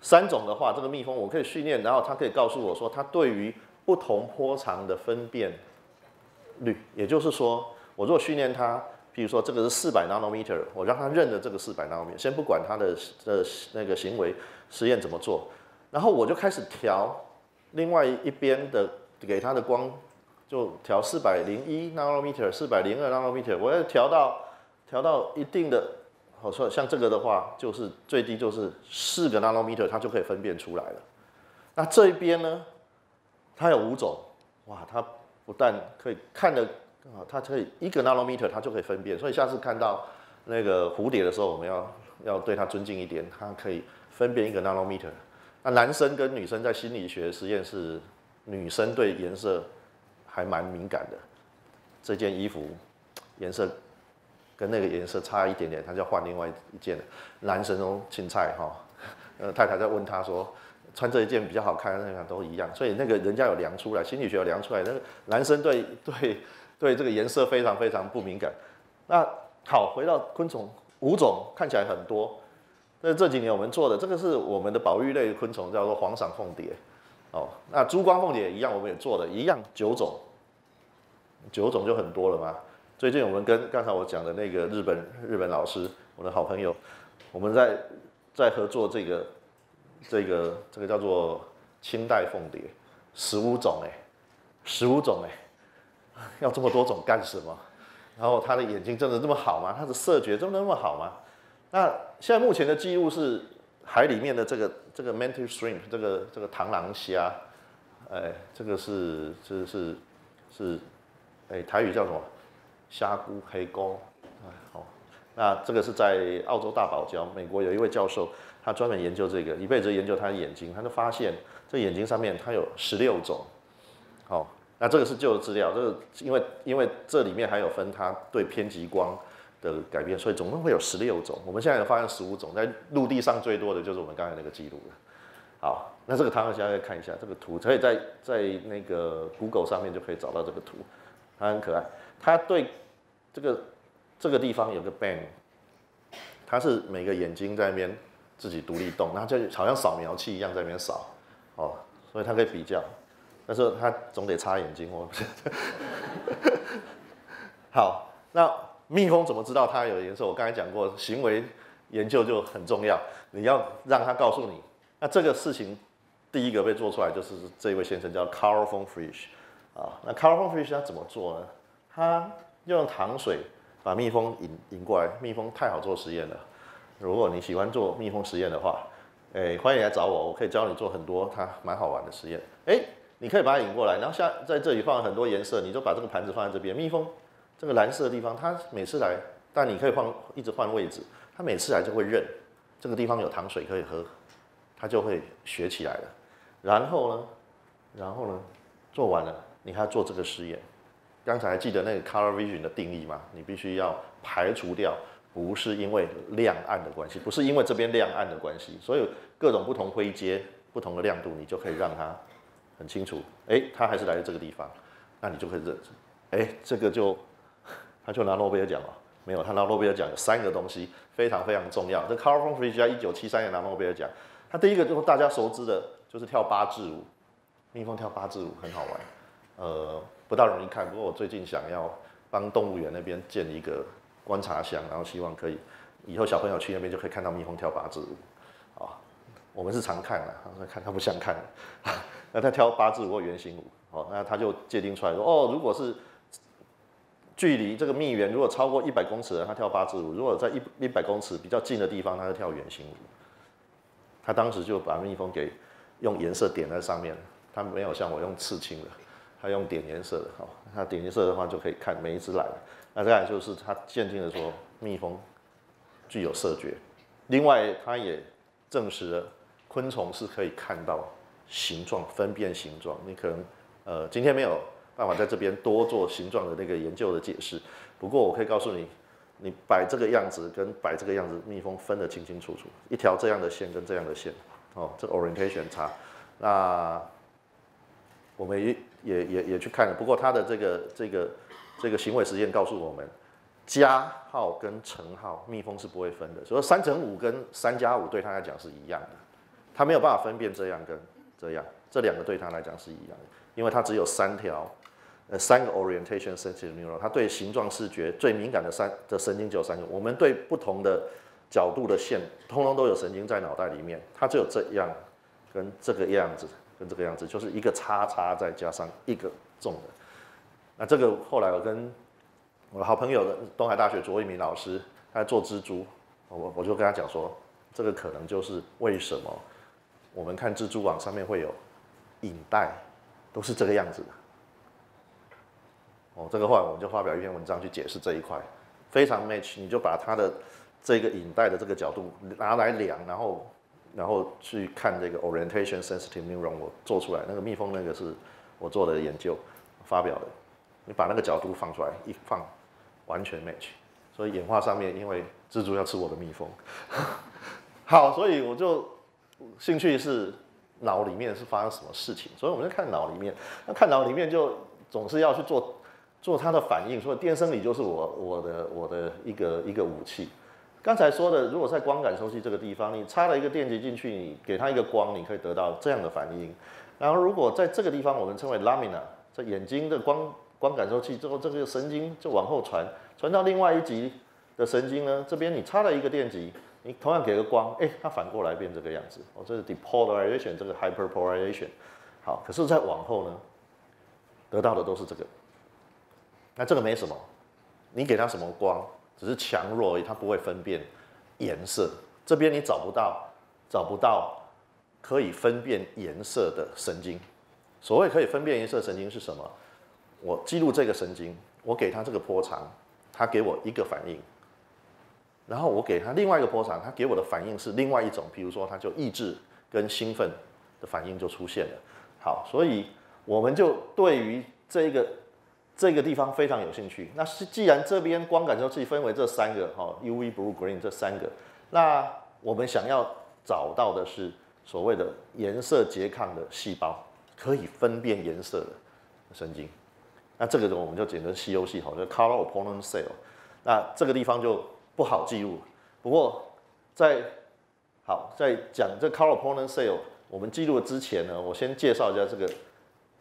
B: 三种的话，这个蜜蜂我可以训练，然后它可以告诉我说，它对于不同波长的分辨率，也就是说，我如果训练它，比如说这个是四百 nanometer，我让它认得这个四百 nanometer，先不管它的呃那个行为实验怎么做，然后我就开始调另外一边的给它的光，就调四百零一 nanometer，四百零二 nanometer，我要调到调到一定的。好说，像这个的话，就是最低就是四个 nanometer，它就可以分辨出来了。那这一边呢，它有五种，哇，它不但可以看的啊，它可以一个 nanometer 它就可以分辨。所以下次看到那个蝴蝶的时候，我们要要对它尊敬一点，它可以分辨一个 nanometer。那男生跟女生在心理学实验室，女生对颜色还蛮敏感的，这件衣服颜色。跟那个颜色差一点点，他就换另外一件了男生哦，青菜哈，呃，太太在问他说，穿这一件比较好看，那个都一样。所以那个人家有量出来，心理学有量出来，那个男生对对对这个颜色非常非常不敏感。那好，回到昆虫，五种看起来很多。那这几年我们做的这个是我们的保育类昆虫，叫做黄裳凤蝶。哦，那珠光凤蝶一样，我们也做的一样九种，九种就很多了嘛。最近我们跟刚才我讲的那个日本日本老师，我的好朋友，我们在在合作这个这个这个叫做清代凤蝶，十五种哎，十五种哎，要这么多种干什么？然后他的眼睛真的这么好吗？他的色觉真的那么好吗？那现在目前的记录是海里面的这个这个 mantis shrimp 这个这个螳螂虾，哎，这个是这是是，哎，台语叫什么？虾菇黑钩，哎，好，那这个是在澳洲大堡礁，美国有一位教授，他专门研究这个，一辈子研究他的眼睛，他就发现这眼睛上面它有十六种，好，那这个是旧的资料，这个因为因为这里面还有分它对偏极光。的改变，所以总共会有十六种。我们现在有发现十五种，在陆地上最多的就是我们刚才那个记录了。好，那这个唐老师再看一下这个图，可以在在那个 Google 上面就可以找到这个图，它很可爱。它对这个这个地方有个 band，它是每个眼睛在那边自己独立动，然后就好像扫描器一样在那边扫，哦，所以它可以比较，但是它总得擦眼睛哦。好，那。蜜蜂怎么知道它有颜色？我刚才讲过，行为研究就很重要。你要让它告诉你。那这个事情第一个被做出来就是这位先生叫 Carl von Frisch 啊。那 Carl von Frisch 他怎么做呢？他用糖水把蜜蜂引引过来。蜜蜂太好做实验了。如果你喜欢做蜜蜂实验的话，哎，欢迎来找我，我可以教你做很多它蛮好玩的实验。哎，你可以把它引过来，然后下在这里放很多颜色，你就把这个盘子放在这边，蜜蜂。这个蓝色的地方，它每次来，但你可以换，一直换位置。它每次来就会认这个地方有糖水可以喝，它就会学起来了。然后呢，然后呢，做完了，你还要做这个实验。刚才还记得那个 color vision 的定义吗？你必须要排除掉，不是因为亮暗的关系，不是因为这边亮暗的关系，所以各种不同灰阶、不同的亮度，你就可以让它很清楚。哎，它还是来自这个地方，那你就可以认。哎，这个就。他就拿诺贝尔奖了，没有，他拿诺贝尔奖有三个东西非常非常重要。这 Carl von Frisch 一九七三年拿诺贝尔奖，他第一个就是大家熟知的，就是跳八字舞，蜜蜂跳八字舞很好玩，呃，不大容易看。不过我最近想要帮动物园那边建一个观察箱，然后希望可以以后小朋友去那边就可以看到蜜蜂跳八字舞，啊，我们是常看的，他说看他不想看，那他跳八字舞或圆形舞，哦，那他就界定出来说，哦，如果是距离这个蜜源如果超过一百公尺的，它跳八字舞；如果在一一百公尺比较近的地方，它就跳圆形舞。他当时就把蜜蜂给用颜色点在上面，他没有像我用刺青的，他用点颜色的。好，他点颜色的话就可以看每一只来那再来就是他鉴定的说，蜜蜂具有色觉。另外，他也证实了昆虫是可以看到形状、分辨形状。你可能呃今天没有。办法在这边多做形状的那个研究的解释。不过我可以告诉你，你摆这个样子跟摆这个样子，蜜蜂分得清清楚楚。一条这样的线跟这样的线，哦，这 orientation 差。那我们也也也也去看了。不过它的这个这个这个行为实验告诉我们，加号跟乘号，蜜蜂是不会分的。所以三乘五跟三加五对它来讲是一样的，它没有办法分辨这样跟这样，这两个对它来讲是一样的，因为它只有三条。呃，三个 orientation sensitive neuron，它对形状视觉最敏感的三的神经只有三个。我们对不同的角度的线，通通都有神经在脑袋里面，它只有这样跟这个样子跟这个样子，就是一个叉叉再加上一个重的。那这个后来我跟我的好朋友的东海大学卓一鸣老师，他做蜘蛛，我我就跟他讲说，这个可能就是为什么我们看蜘蛛网上面会有影带，都是这个样子的。哦，这个话我们就发表一篇文章去解释这一块，非常 match，你就把它的这个引带的这个角度拿来量，然后然后去看这个 orientation sensitive neuron，我做出来那个蜜蜂那个是我做的研究发表的，你把那个角度放出来一放，完全 match，所以演化上面因为蜘蛛要吃我的蜜蜂，好，所以我就兴趣是脑里面是发生什么事情，所以我们就看脑里面，那看脑里面就总是要去做。做它的反应，所以电生理就是我我的我的一个一个武器。刚才说的，如果在光感受器这个地方，你插了一个电极进去，你给它一个光，你可以得到这样的反应。然后如果在这个地方，我们称为 lamina，在眼睛的光光感受器之后，这个神经就往后传，传到另外一级的神经呢，这边你插了一个电极，你同样给个光，哎，它反过来变这个样子。哦，这是 depolarization，这个 hyperpolarization。好，可是再往后呢，得到的都是这个。那这个没什么，你给它什么光，只是强弱而已，它不会分辨颜色。这边你找不到找不到可以分辨颜色的神经。所谓可以分辨颜色神经是什么？我记录这个神经，我给它这个波长，它给我一个反应，然后我给它另外一个波长，它给我的反应是另外一种，比如说它就抑制跟兴奋的反应就出现了。好，所以我们就对于这个这个地方非常有兴趣。那是既然这边光感受器分为这三个哈，UV、Blue、Green 这三个，那我们想要找到的是所谓的颜色拮抗的细胞。可以分辨颜色的神经，那这个我们就简称西欧系统，就 color opponent cell。那这个地方就不好记录。不过在好在讲这 color opponent cell 我们记录之前呢，我先介绍一下这个，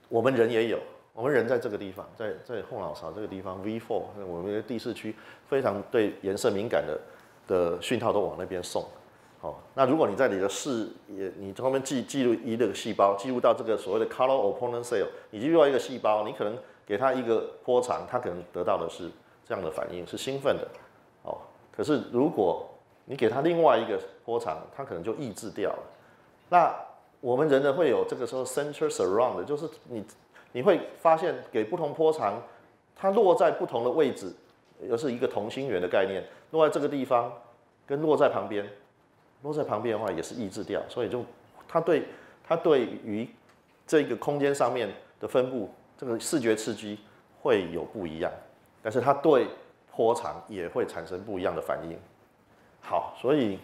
B: 我们人也有，我们人在这个地方，在在后脑勺这个地方 V4，我们的第四区非常对颜色敏感的的讯号都往那边送。好，那如果你在你的视野，你后面记记录一个细胞，记录到这个所谓的 color opponent cell，你记录到一个细胞，你可能给它一个波长，它可能得到的是这样的反应，是兴奋的。哦，可是如果你给它另外一个波长，它可能就抑制掉了。那我们人呢会有这个时候 center surround，就是你你会发现给不同波长，它落在不同的位置，又是一个同心圆的概念，落在这个地方跟落在旁边。落在旁边的话也是抑制掉，所以就它对它对于这个空间上面的分布，这个视觉刺激会有不一样，但是它对波长也会产生不一样的反应。好，所以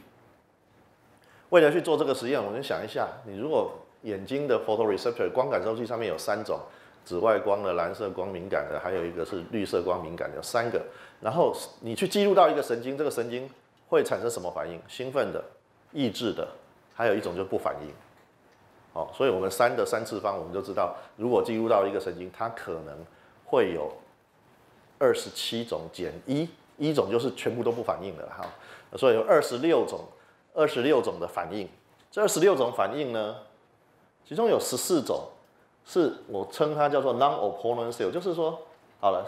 B: 为了去做这个实验，我们想一下，你如果眼睛的 photoreceptor 光感受器上面有三种，紫外光的、蓝色光敏感的，还有一个是绿色光敏感的，有三个，然后你去记录到一个神经，这个神经会产生什么反应？兴奋的。抑制的，还有一种就不反应，好，所以我们三的三次方，我们就知道，如果记录到一个神经，它可能会有二十七种减一，一种就是全部都不反应的哈，所以有二十六种，二十六种的反应，这二十六种反应呢，其中有十四种是我称它叫做 non-opponent cell，就是说，好了，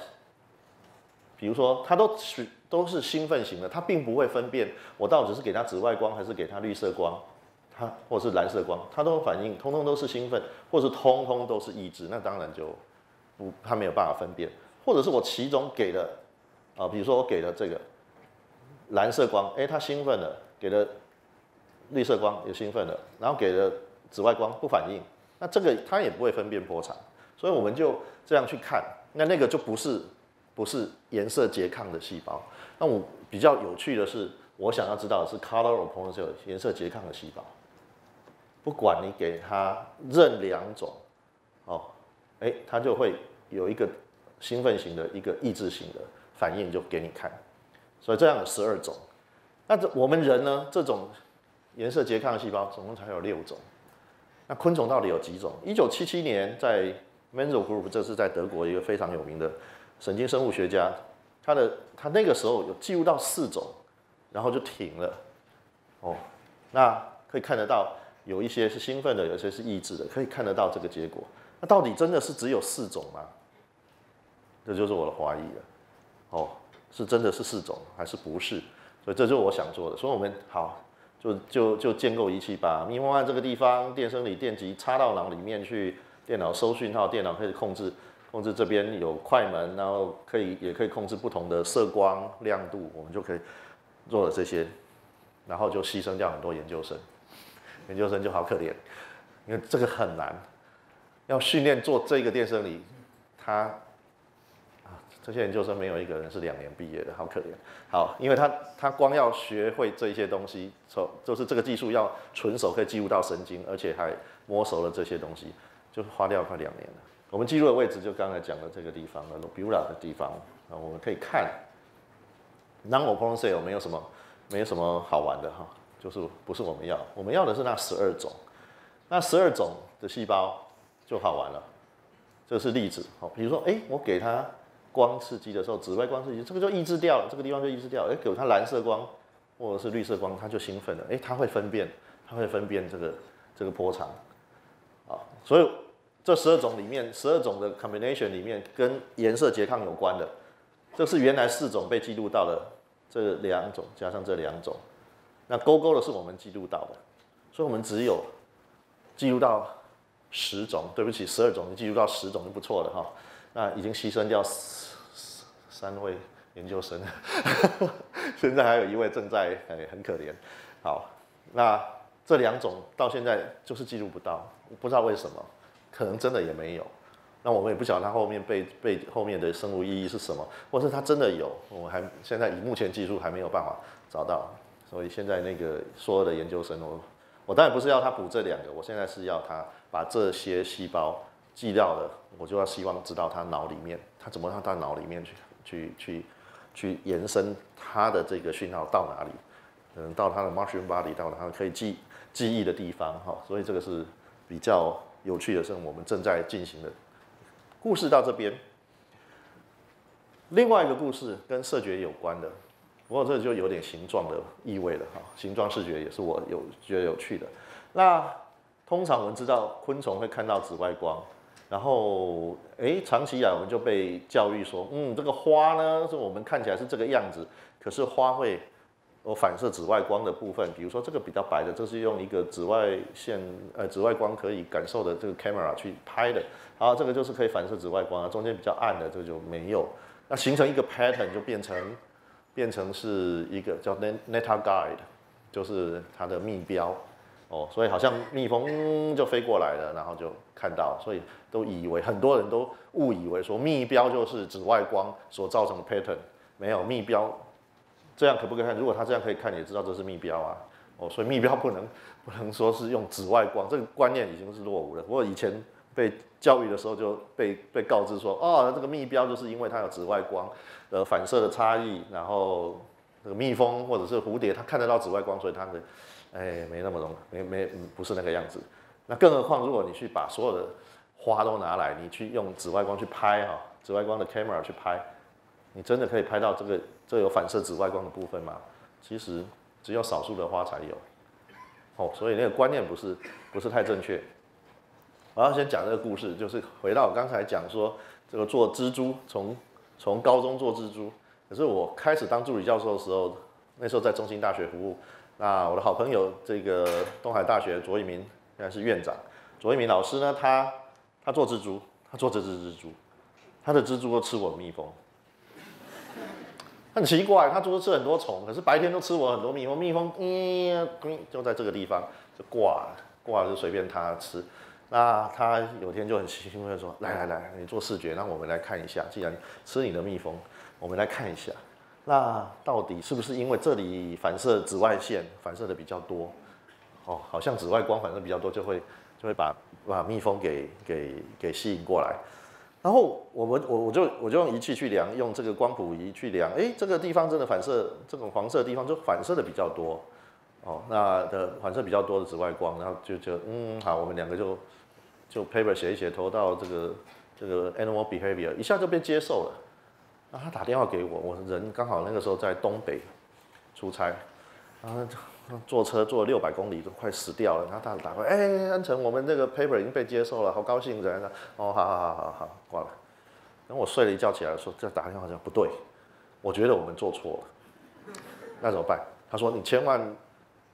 B: 比如说它都取。都是兴奋型的，它并不会分辨我到底是给它紫外光还是给它绿色光，它或者是蓝色光，它都反应，通通都是兴奋，或是通通都是抑制，那当然就不，它没有办法分辨，或者是我其中给的，啊，比如说我给了这个蓝色光，哎，它兴奋了，给了绿色光也兴奋了，然后给了紫外光不反应，那这个它也不会分辨波长，所以我们就这样去看，那那个就不是不是颜色拮抗的细胞。那我比较有趣的是，我想要知道的是 color opponent cell 颜色拮抗的细胞，不管你给它任两种，哦，哎，它就会有一个兴奋型的一个抑制型的反应，就给你看。所以这样有十二种。那这我们人呢？这种颜色拮抗的细胞总共才有六种。那昆虫到底有几种？一九七七年在 Menzel Group，这是在德国一个非常有名的神经生物学家。他的他那个时候有记录到四种，然后就停了，哦，那可以看得到有一些是兴奋的，有一些是抑制的，可以看得到这个结果。那到底真的是只有四种吗？这就是我的怀疑了。哦，是真的是四种还是不是？所以这就是我想做的。所以我们好就就就建构仪器，把密码这个地方电生理电极插到脑里面去，电脑收讯号，电脑可以控制。控制这边有快门，然后可以也可以控制不同的色光亮度，我们就可以做了这些，然后就牺牲掉很多研究生，研究生就好可怜，因为这个很难，要训练做这个电生理，他啊这些研究生没有一个人是两年毕业的，好可怜。好，因为他他光要学会这些东西，手就是这个技术要纯手可以记录到神经，而且还摸熟了这些东西，就花掉快两年了。我们记录的位置就刚才讲的这个地方了 l o b u l a 的地方啊，我们可以看 n o n o p o n c e l 没有什么，没有什么好玩的哈，就是不是我们要，我们要的是那十二种，那十二种的细胞就好玩了，这是例子，好，比如说，哎，我给它光刺激的时候，紫外光刺激，这个就抑制掉了，这个地方就抑制掉了，哎，给它蓝色光或者是绿色光，它就兴奋了，哎，它会分辨，它会分辨这个这个波长，啊，所以。这十二种里面，十二种的 combination 里面跟颜色拮抗有关的，这是原来四种被记录到的这两种，加上这两种，那勾勾的是我们记录到的，所以我们只有记录到十种，对不起，十二种，你记录到十种就不错了哈。那已经牺牲掉三位研究生，现在还有一位正在，哎，很可怜。好，那这两种到现在就是记录不到，不知道为什么，可能真的也没有。那我们也不晓得它后面被被后面的生物意义是什么，或是它真的有，我还现在以目前技术还没有办法找到。所以现在那个所有的研究生，我我当然不是要他补这两个，我现在是要他把这些细胞记掉了，我就要希望知道他脑里面，他怎么让他脑里面去去去去延伸他的这个讯号到哪里，嗯，到他的 mushroom body 到他可以记记忆的地方哈，所以这个是比较有趣的，是我们正在进行的。故事到这边，另外一个故事跟视觉有关的，不过这就有点形状的意味了哈。形状视觉也是我有觉得有趣的。那通常我们知道昆虫会看到紫外光，然后诶，长期以来我们就被教育说，嗯，这个花呢是我们看起来是这个样子，可是花会。有反射紫外光的部分，比如说这个比较白的，这是用一个紫外线呃紫外光可以感受的这个 camera 去拍的，然后，这个就是可以反射紫外光啊。中间比较暗的这个就没有，那形成一个 pattern 就变成变成是一个叫 net neta guide，就是它的密标哦，所以好像蜜蜂就飞过来了，然后就看到，所以都以为很多人都误以为说蜜标就是紫外光所造成的 pattern，没有蜜标。这样可不可以看？如果他这样可以看，也知道这是密标啊。哦，所以密标不能不能说是用紫外光，这个观念已经是落伍了。不过以前被教育的时候就被被告知说，哦，这个密标就是因为它有紫外光的反射的差异，然后这个蜜蜂或者是蝴蝶它看得到紫外光，所以它的哎没那么容没没不是那个样子。那更何况如果你去把所有的花都拿来，你去用紫外光去拍哈，紫外光的 camera 去拍。你真的可以拍到这个这有反射紫外光的部分吗？其实只有少数的花才有，哦，所以那个观念不是不是太正确。我要先讲这个故事，就是回到我刚才讲说这个做蜘蛛，从从高中做蜘蛛，可是我开始当助理教授的时候，那时候在中心大学服务，那我的好朋友这个东海大学卓一鸣现在是院长，卓一鸣老师呢，他他做蜘蛛，他做这只蜘蛛，他的蜘蛛都吃我的蜜蜂。很奇怪，它就是吃很多虫，可是白天都吃我很多蜜蜂。蜜蜂，嗯，就在这个地方就挂了，挂了就随便他吃。那他有天就很兴奋说：“来来来，你做视觉，让我们来看一下。既然吃你的蜜蜂，我们来看一下，那到底是不是因为这里反射紫外线反射的比较多？哦，好像紫外光反射比较多，就会就会把把蜜蜂给给给吸引过来。”然后我们我我就我就用仪器去量，用这个光谱仪去量，哎，这个地方真的反射这种黄色的地方就反射的比较多，哦，那的反射比较多的紫外光，然后就就嗯好，我们两个就就 paper 写一写，投到这个这个 animal behavior，一下就被接受了。然后他打电话给我，我人刚好那个时候在东北出差，然后。坐车坐六百公里都快死掉了，然后他打过来，哎，安成，我们这个 paper 已经被接受了，好高兴，怎样的？哦，好好好好好，挂了。然后我睡了一觉起来说，再打电话讲不对，我觉得我们做错了，那怎么办？他说你千万，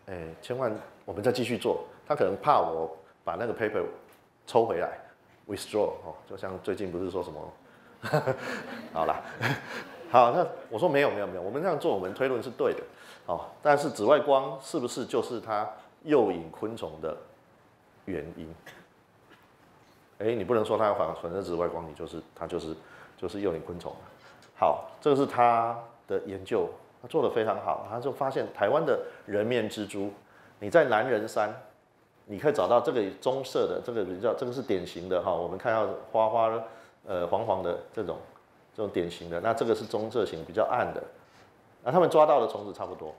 B: 哎，千万，我们再继续做。他可能怕我把那个 paper 抽回来，withdraw 哦，就像最近不是说什么，好了，好，那我说没有没有没有，我们这样做，我们推论是对的。哦，但是紫外光是不是就是它诱引昆虫的原因？哎，你不能说它反反射紫外光，你就是它就是就是诱引昆虫。好，这个是他的研究，他做的非常好，他就发现台湾的人面蜘蛛，你在南人山，你可以找到这个棕色的，这个比较这个是典型的哈，我们看到花花呃黄黄的这种这种典型的，那这个是棕色型比较暗的。那他们抓到的虫子差不多，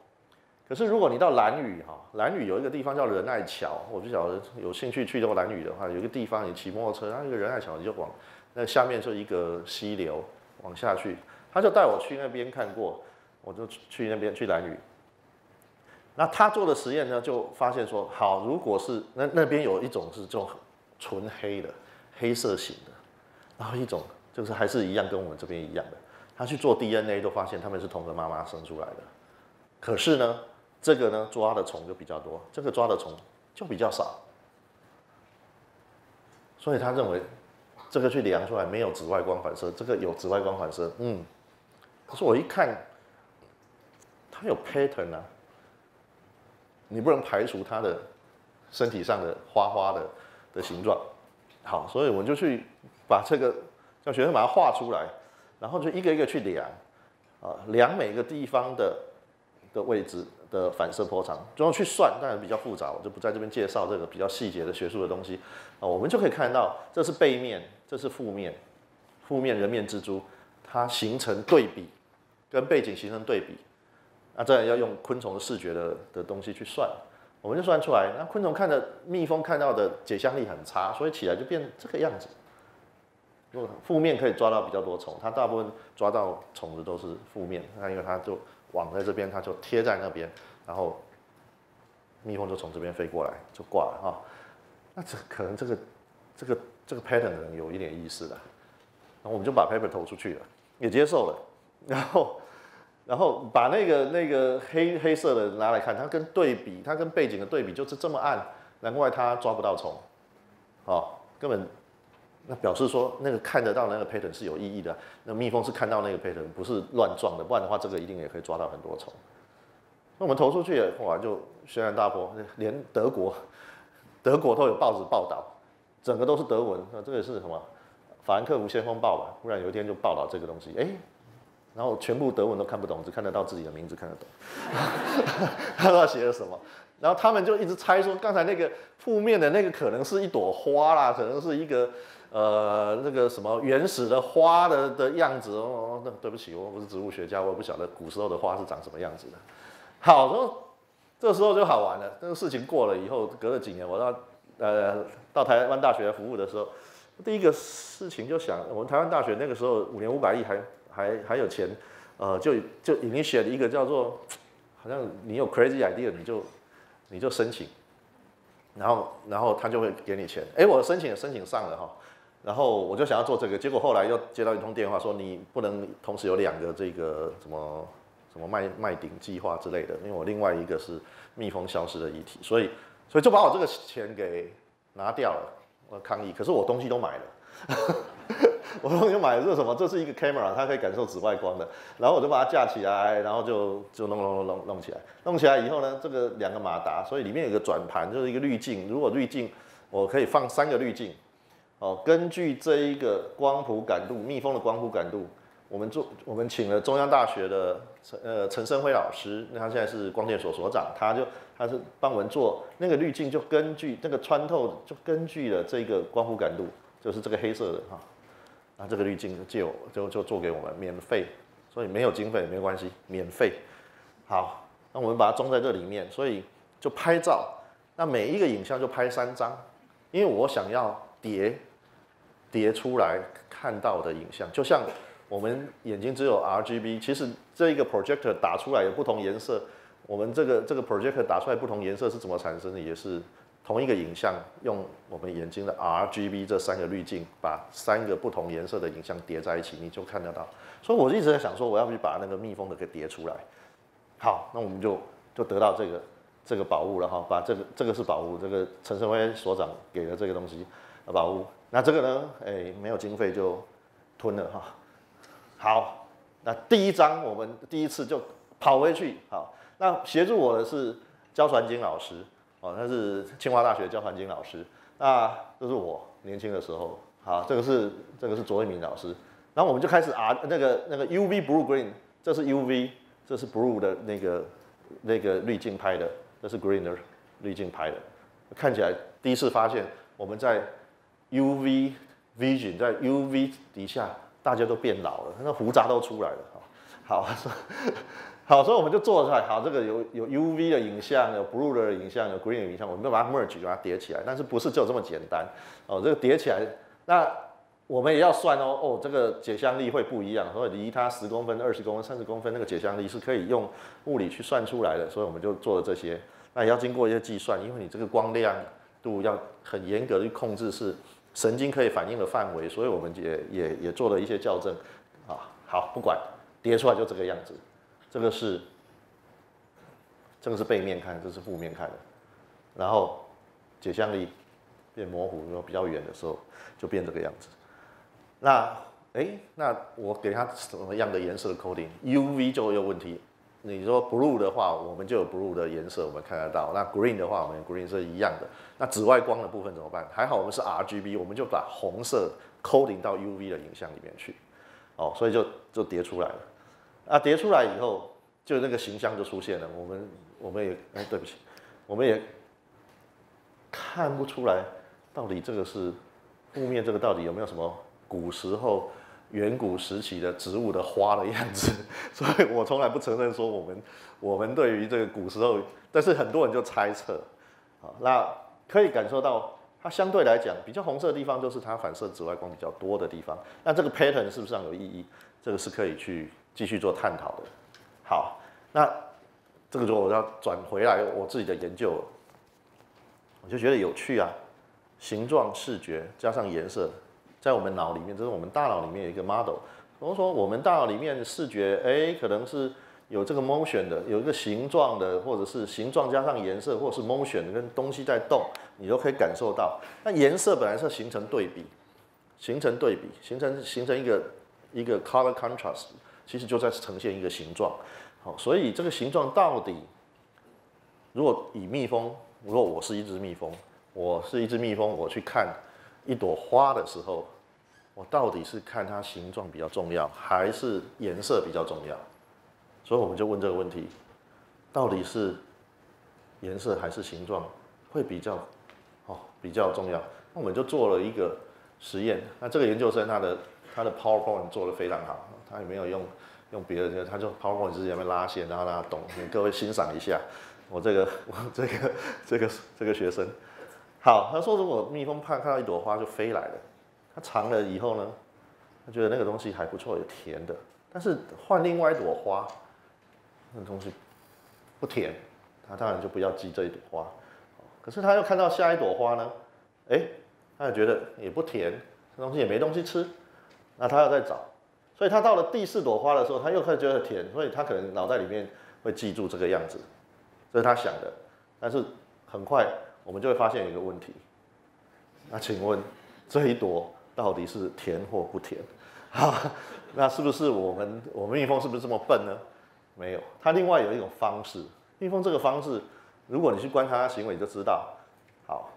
B: 可是如果你到蓝屿哈，蓝屿有一个地方叫仁爱桥，我就晓得有兴趣去到蓝屿的话，有一个地方你骑摩托车，然后一个仁爱桥你就往那下面就一个溪流往下去，他就带我去那边看过，我就去那边去蓝屿。那他做的实验呢，就发现说，好，如果是那那边有一种是这种纯黑的黑色型的，然后一种就是还是一样跟我们这边一样的。他去做 DNA 都发现他们是同个妈妈生出来的，可是呢，这个呢抓的虫就比较多，这个抓的虫就比较少，所以他认为这个去量出来没有紫外光反射，这个有紫外光反射，嗯，可是我一看，它有 pattern 啊，你不能排除它的身体上的花花的的形状，好，所以我们就去把这个叫学生把它画出来，然后就一个一个去量，啊，量每个地方的的位置。的反射波长，然后去算，当然比较复杂，我就不在这边介绍这个比较细节的学术的东西啊。我们就可以看到，这是背面，这是负面，负面人面蜘蛛，它形成对比，跟背景形成对比，那这样要用昆虫的视觉的的东西去算，我们就算出来。那昆虫看的蜜蜂看到的解像力很差，所以起来就变这个样子。负面可以抓到比较多虫，它大部分抓到虫子都是负面，那因为它就。网在这边，它就贴在那边，然后蜜蜂就从这边飞过来，就挂了哈。那这可能这个这个这个 pattern 有一点意思的，然后我们就把 paper 投出去了，也接受了，然后然后把那个那个黑黑色的拿来看，它跟对比，它跟背景的对比就是这么暗，难怪它抓不到虫，哦，根本。那表示说，那个看得到那个 pattern 是有意义的。那蜜蜂是看到那个 pattern，不是乱撞的，不然的话，这个一定也可以抓到很多虫。那我们投出去，哇，就轩然大波，连德国，德国都有报纸报道，整个都是德文。那这个是什么？法兰克福先锋报吧？忽然有一天就报道这个东西，哎，然后全部德文都看不懂，只看得到自己的名字看得懂。他说写了什么？然后他们就一直猜说，刚才那个负面的那个可能是一朵花啦，可能是一个。呃，那个什么原始的花的的样子哦，那对不起，我不是植物学家，我也不晓得古时候的花是长什么样子的。好，说这时候就好玩了。这个事情过了以后，隔了几年，我到呃到台湾大学服务的时候，第一个事情就想，我们台湾大学那个时候五年五百亿还还还有钱，呃，就就已经选了一个叫做，好像你有 crazy idea，你就你就申请，然后然后他就会给你钱。哎，我申请申请上了哈。然后我就想要做这个，结果后来又接到一通电话，说你不能同时有两个这个什么什么麦麦顶计划之类的，因为我另外一个是蜜蜂消失的议题，所以所以就把我这个钱给拿掉了，我抗议。可是我东西都买了，我东西买的是什么？这是一个 camera，它可以感受紫外光的。然后我就把它架起来，然后就就弄弄弄弄弄起来。弄起来以后呢，这个两个马达，所以里面有个转盘，就是一个滤镜。如果滤镜，我可以放三个滤镜。哦，根据这一个光谱感度，蜜蜂的光谱感度，我们做，我们请了中央大学的陈呃陈生辉老师，那他现在是光电所所长，他就他是帮我们做那个滤镜，就根据那个穿透，就根据了这个光谱感度，就是这个黑色的哈，那这个滤镜借我就就做给我们免费，所以没有经费没关系，免费。好，那我们把它装在这里面，所以就拍照，那每一个影像就拍三张，因为我想要叠。叠出来看到的影像，就像我们眼睛只有 RGB，其实这一个 projector 打出来有不同颜色。我们这个这个 projector 打出来不同颜色是怎么产生的？也是同一个影像，用我们眼睛的 RGB 这三个滤镜，把三个不同颜色的影像叠在一起，你就看得到。所以我一直在想说，我要不去把那个密封的给叠出来。好，那我们就就得到这个这个宝物了哈。把这个这个是宝物，这个陈胜辉所长给的这个东西宝物。那这个呢？哎，没有经费就吞了哈。好，那第一章我们第一次就跑回去。好，那协助我的是焦传金老师，哦，他是清华大学焦传金老师。那这是我年轻的时候。好，这个是这个是卓一鸣老师。然后我们就开始啊，那个那个 UV blue green，这是 UV，这是 blue 的那个那个滤镜拍的，这是 green 的滤镜拍的。看起来第一次发现我们在。UV vision 在 UV 底下，大家都变老了，那胡渣都出来了。好，好，好，所以我们就做出来。好，这个有有 UV 的影像，有 blue 的影像，有 green 的影像，我们就把它 merge，把它叠起来。但是不是就这么简单？哦，这个叠起来，那我们也要算哦。哦，这个解像力会不一样，所以离它十公分、二十公分、三十公分，那个解像力是可以用物理去算出来的。所以我们就做了这些。那也要经过一些计算，因为你这个光亮度要很严格的去控制是。神经可以反应的范围，所以我们也也也做了一些校正，啊，好，不管叠出来就这个样子，这个是这个是背面看，这是负面看的，然后解像力变模糊，然后比较远的时候就变这个样子。那哎，那我给它什么样的颜色的 coding？UV 就有问题。你说 blue 的话，我们就有 blue 的颜色，我们看得到。那 green 的话，我们 green 是一样的。那紫外光的部分怎么办？还好我们是 RGB，我们就把红色 coding 到 UV 的影像里面去。哦，所以就就叠出来了。啊，叠出来以后，就那个形象就出现了。我们我们也哎，对不起，我们也看不出来到底这个是雾面，这个到底有没有什么古时候。远古时期的植物的花的样子，所以我从来不承认说我们我们对于这个古时候，但是很多人就猜测，啊，那可以感受到它相对来讲比较红色的地方，就是它反射紫外光比较多的地方。那这个 pattern 是不是很有意义？这个是可以去继续做探讨的。好，那这个时候我要转回来我自己的研究，我就觉得有趣啊，形状、视觉加上颜色。在我们脑里面，这是我们大脑里面有一个 model。比如说我们大脑里面视觉，哎，可能是有这个 motion 的，有一个形状的，或者是形状加上颜色，或者是 motion 跟东西在动，你都可以感受到。那颜色本来是形成对比，形成对比，形成形成一个一个 color contrast，其实就在呈现一个形状。好，所以这个形状到底，如果以蜜蜂，如果我是一只蜜蜂，我是一只蜜蜂，我去看一朵花的时候。我到底是看它形状比较重要，还是颜色比较重要？所以我们就问这个问题：到底是颜色还是形状会比较哦比较重要？那我们就做了一个实验。那这个研究生他的他的 PowerPoint 做的非常好，他也没有用用别的，他就 PowerPoint 直接那边拉线，然后让他懂。各位欣赏一下我这个我这个这个这个学生。好，他说如果蜜蜂怕看到一朵花就飞来了。它尝了以后呢，他觉得那个东西还不错，有甜的。但是换另外一朵花，那东西不甜，他当然就不要记这一朵花。可是他又看到下一朵花呢，哎，他也觉得也不甜，这东西也没东西吃，那他要再找。所以他到了第四朵花的时候，他又开始觉得甜，所以他可能脑袋里面会记住这个样子，这是他想的。但是很快我们就会发现一个问题，那请问这一朵？到底是甜或不甜？好，那是不是我们我们蜜蜂是不是这么笨呢？没有，它另外有一种方式。蜜蜂这个方式，如果你去观察它行为，你就知道。好，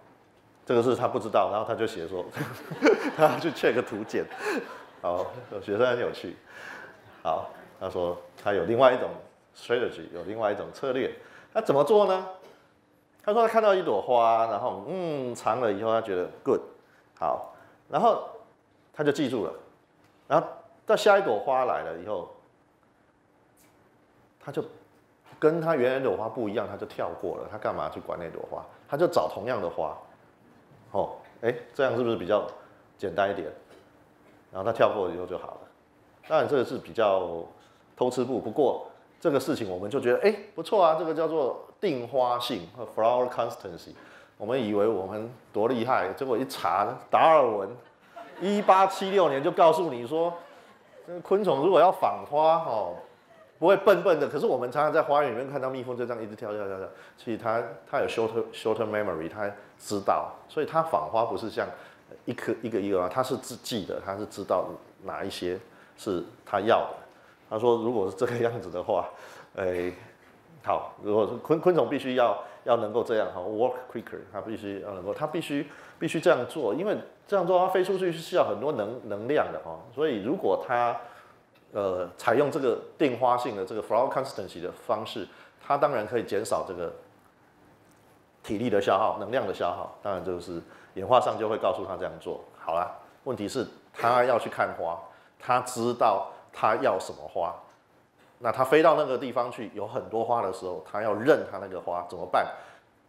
B: 这个是他不知道，然后他就写说，他去 check 图鉴。好，有学生很有趣。好，他说他有另外一种 strategy，有另外一种策略。他怎么做呢？他说他看到一朵花，然后嗯尝了以后，他觉得 good，好。然后他就记住了，然后到下一朵花来了以后，他就跟他原来那朵花不一样，他就跳过了。他干嘛去管那朵花？他就找同样的花。哦，哎，这样是不是比较简单一点？然后他跳过了以后就好了。当然这个是比较偷吃步，不过这个事情我们就觉得哎不错啊，这个叫做定花性和 flower constancy。我们以为我们多厉害，结果一查，达尔文一八七六年就告诉你说，这昆虫如果要访花，哦，不会笨笨的。可是我们常常在花园里面看到蜜蜂就这样一直跳跳跳跳，其实它它有 shorter shorter memory，它知道，所以它访花不是像一颗一个一个啊，它是自记的，它是知道哪一些是它要的。他说，如果是这个样子的话，哎，好，如果是昆昆虫必须要。要能够这样哈，work quicker，它必须要能够，它必须必须这样做，因为这样做它飞出去是需要很多能能量的哈，所以如果它呃采用这个定花性的这个 flower constancy 的方式，它当然可以减少这个体力的消耗、能量的消耗，当然就是演化上就会告诉他这样做。好了，问题是他要去看花，他知道他要什么花。那它飞到那个地方去，有很多花的时候，它要认它那个花怎么办？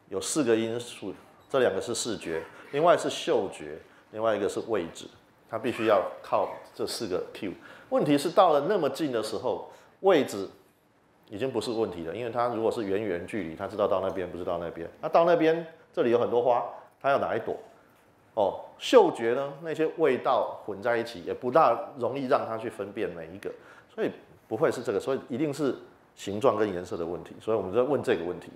B: 有四个因素，这两个是视觉，另外是嗅觉，另外一个是位置，它必须要靠这四个 Q。问题是到了那么近的时候，位置已经不是问题了，因为它如果是远远距离，它知道到那边，不知道那边。那到那边，这里有很多花，它要哪一朵？哦，嗅觉呢？那些味道混在一起，也不大容易让它去分辨每一个，所以。不会是这个，所以一定是形状跟颜色的问题，所以我们在问这个问题。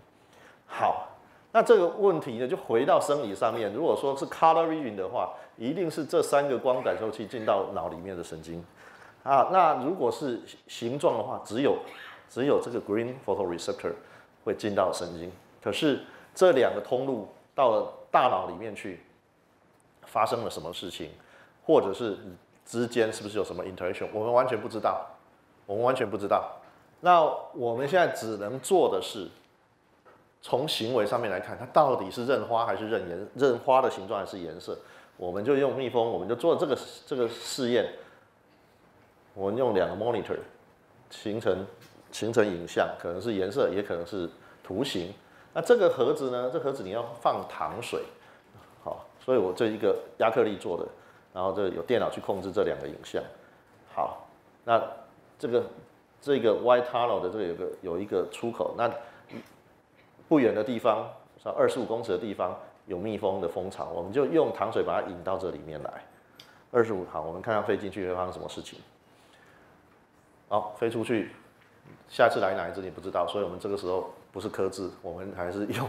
B: 好，那这个问题呢，就回到生理上面。如果说是 color vision 的话，一定是这三个光感受器进到脑里面的神经啊。那如果是形状的话，只有只有这个 green photoreceptor 会进到神经。可是这两个通路到了大脑里面去，发生了什么事情，或者是之间是不是有什么 interaction，我们完全不知道，我们完全不知道。那我们现在只能做的是，从行为上面来看，它到底是认花还是认颜，认花的形状还是颜色。我们就用蜜蜂，我们就做这个这个试验。我们用两个 monitor 形成形成影像，可能是颜色，也可能是图形。那这个盒子呢？这盒子你要放糖水，好，所以我这一个亚克力做的，然后这有电脑去控制这两个影像。好，那这个。这个 White Tunnel 的这个有个有一个出口，那不远的地方，是二十五公尺的地方有蜜蜂的蜂巢，我们就用糖水把它引到这里面来。二十五，好，我们看看飞进去会发生什么事情。好，飞出去，下次来哪一只你不知道，所以我们这个时候不是刻字，我们还是用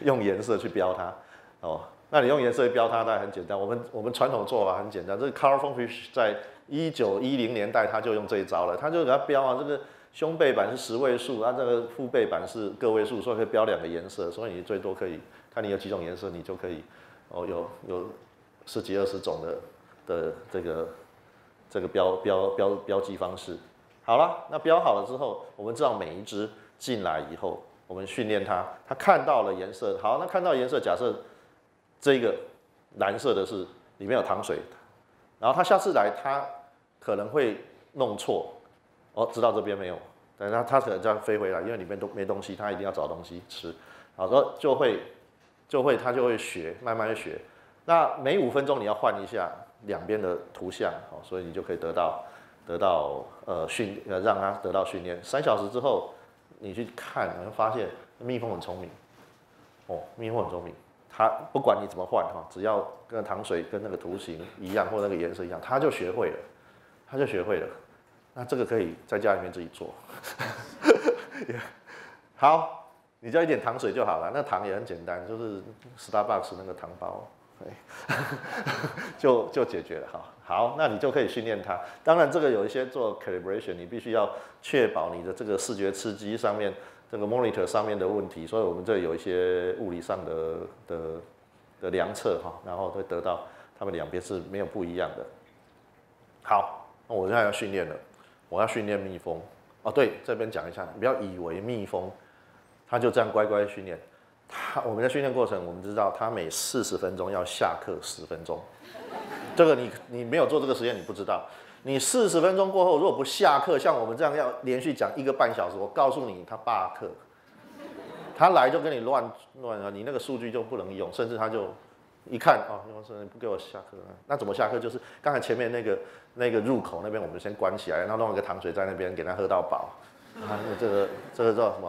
B: 用颜色去标它。哦，那你用颜色标它，当然很简单。我们我们传统做法很简单，这个 Colorfulfish 在。一九一零年代他就用这一招了，他就给他标啊，这个胸背板是十位数，啊这个腹背板是个位数，所以可以标两个颜色，所以你最多可以看你有几种颜色，你就可以哦有有十几二十种的的这个这个标标标标记方式。好了，那标好了之后，我们知道每一只进来以后，我们训练它，它看到了颜色，好，那看到颜色，假设这个蓝色的是里面有糖水，然后他下次来他。可能会弄错，哦，知道这边没有，等他他可能这样飞回来，因为里面都没东西，他一定要找东西吃，好说就会就会他就会学，慢慢学。那每五分钟你要换一下两边的图像，好，所以你就可以得到得到呃训呃让他得到训练。三小时之后你去看，你会发现蜜蜂很聪明，哦，蜜蜂很聪明，它不管你怎么换哈，只要跟糖水跟那个图形一样或那个颜色一样，它就学会了。他就学会了，那这个可以在家里面自己做。好，你加一点糖水就好了。那糖也很简单，就是 Starbucks 那个糖包，就就解决了。哈。好，那你就可以训练它。当然，这个有一些做 calibration，你必须要确保你的这个视觉刺激上面，这个 monitor 上面的问题。所以我们这有一些物理上的的的量测哈，然后会得到它们两边是没有不一样的。好。那我现在要训练了，我要训练蜜蜂。哦，对，这边讲一下，你不要以为蜜蜂它就这样乖乖训练。它我们在训练过程，我们知道它每四十分钟要下课十分钟。这个你你没有做这个实验，你不知道。你四十分钟过后，如果不下课，像我们这样要连续讲一个半小时，我告诉你，他罢课。他来就跟你乱乱啊，你那个数据就不能用，甚至他就。一看哦，你说你不给我下课，那怎么下课？就是刚才前面那个那个入口那边，我们先关起来，然后弄一个糖水在那边给他喝到饱。啊，这个这个叫什么？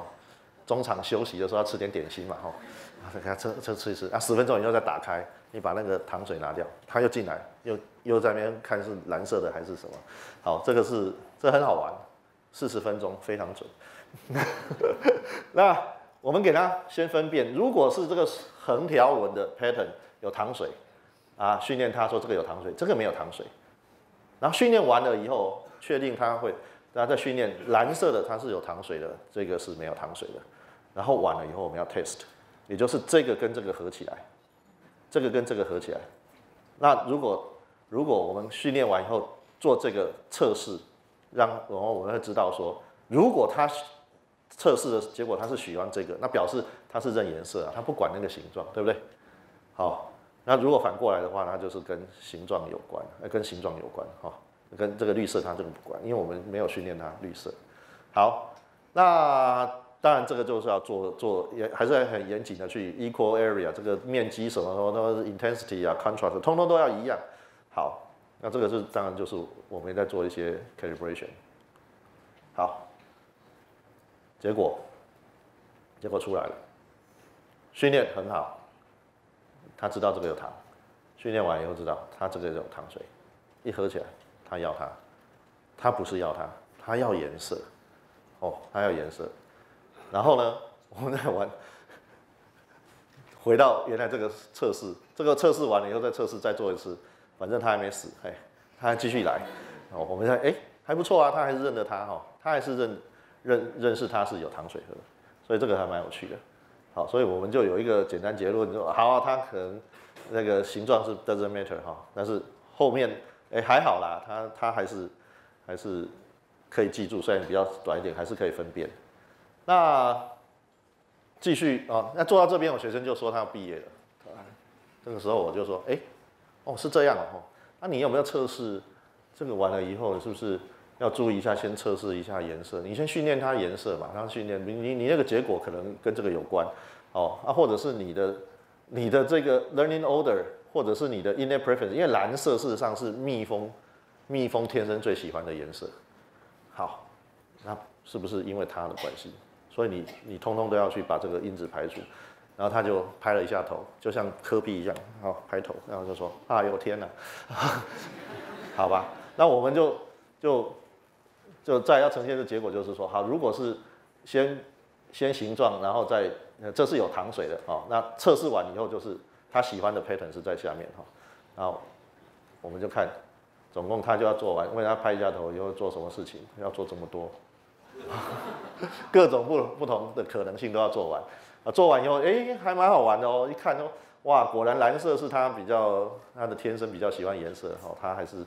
B: 中场休息的时候要吃点点心嘛，哈，给他吃吃吃一吃。啊，十分钟以后再打开，你把那个糖水拿掉，他又进来，又又在那边看是蓝色的还是什么。好，这个是这很好玩，四十分钟非常准。那我们给他先分辨，如果是这个横条纹的 pattern。有糖水，啊，训练他说这个有糖水，这个没有糖水，然后训练完了以后，确定他会，然后再训练蓝色的它是有糖水的，这个是没有糖水的，然后完了以后我们要 test，也就是这个跟这个合起来，这个跟这个合起来，那如果如果我们训练完以后做这个测试，让然后我们会知道说，如果他测试的结果他是喜欢这个，那表示他是认颜色啊，他不管那个形状，对不对？好，那如果反过来的话，那就是跟形状有关，呃，跟形状有关，哈，跟这个绿色它这个不关，因为我们没有训练它绿色。好，那当然这个就是要做做，也还是很严谨的去 equal area 这个面积什么什么都 intensity 啊 contrast 通通都要一样。好，那这个是当然就是我们在做一些 calibration。好，结果结果出来了，训练很好。他知道这个有糖，训练完以后知道他这个有糖水，一喝起来他要它，他不是要它，他要颜色，哦，他要颜色，然后呢，我们再玩，回到原来这个测试，这个测试完了以后再测试再做一次，反正他还没死，哎，他还继续来，哦，我们看，哎，还不错啊，他还是认得他哈，他还是认认认识他是有糖水喝，所以这个还蛮有趣的。好，所以我们就有一个简单结论，就好啊，它可能那个形状是 doesn't matter 哈，但是后面哎还好啦，它它还是还是可以记住，虽然比较短一点，还是可以分辨。那继续啊，那做到这边，我学生就说他要毕业了，这个时候我就说，哎，哦是这样哦，那你有没有测试这个完了以后，是不是要注意一下，先测试一下颜色，你先训练它颜色嘛，然后训练你你你那个结果可能跟这个有关。哦啊，或者是你的你的这个 learning order，或者是你的 innate preference，因为蓝色事实上是蜜蜂蜜蜂天生最喜欢的颜色。好，那是不是因为它的关系？所以你你通通都要去把这个因子排除。然后他就拍了一下头，就像科比一样，好拍头，然后就说：哎呦天哪！好吧，那我们就就就再要呈现的结果就是说，好，如果是先先形状，然后再这是有糖水的哦。那测试完以后，就是他喜欢的 pattern 是在下面哈。然后我们就看，总共他就要做完，为他拍一下头以后做什么事情，要做这么多，各种不不同的可能性都要做完。啊，做完以后，哎，还蛮好玩的哦。一看哦，哇，果然蓝色是他比较他的天生比较喜欢颜色哦，他还是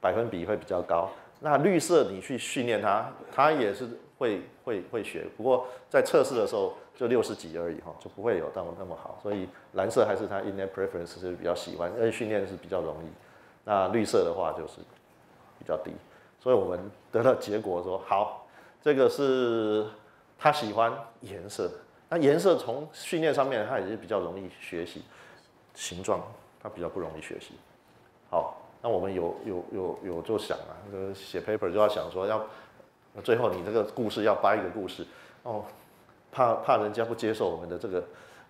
B: 百分比会比较高。那绿色你去训练它，它也是会会会学，不过在测试的时候就六十几而已哈，就不会有到那么好。所以蓝色还是它 innate preference 是比较喜欢，而且训练是比较容易。那绿色的话就是比较低，所以我们得到结果说好，这个是他喜欢颜色。那颜色从训练上面它也是比较容易学习，形状它比较不容易学习。好。那我们有有有有就想啊，写 paper 就要想说要，最后你这个故事要掰一个故事哦，怕怕人家不接受我们的这个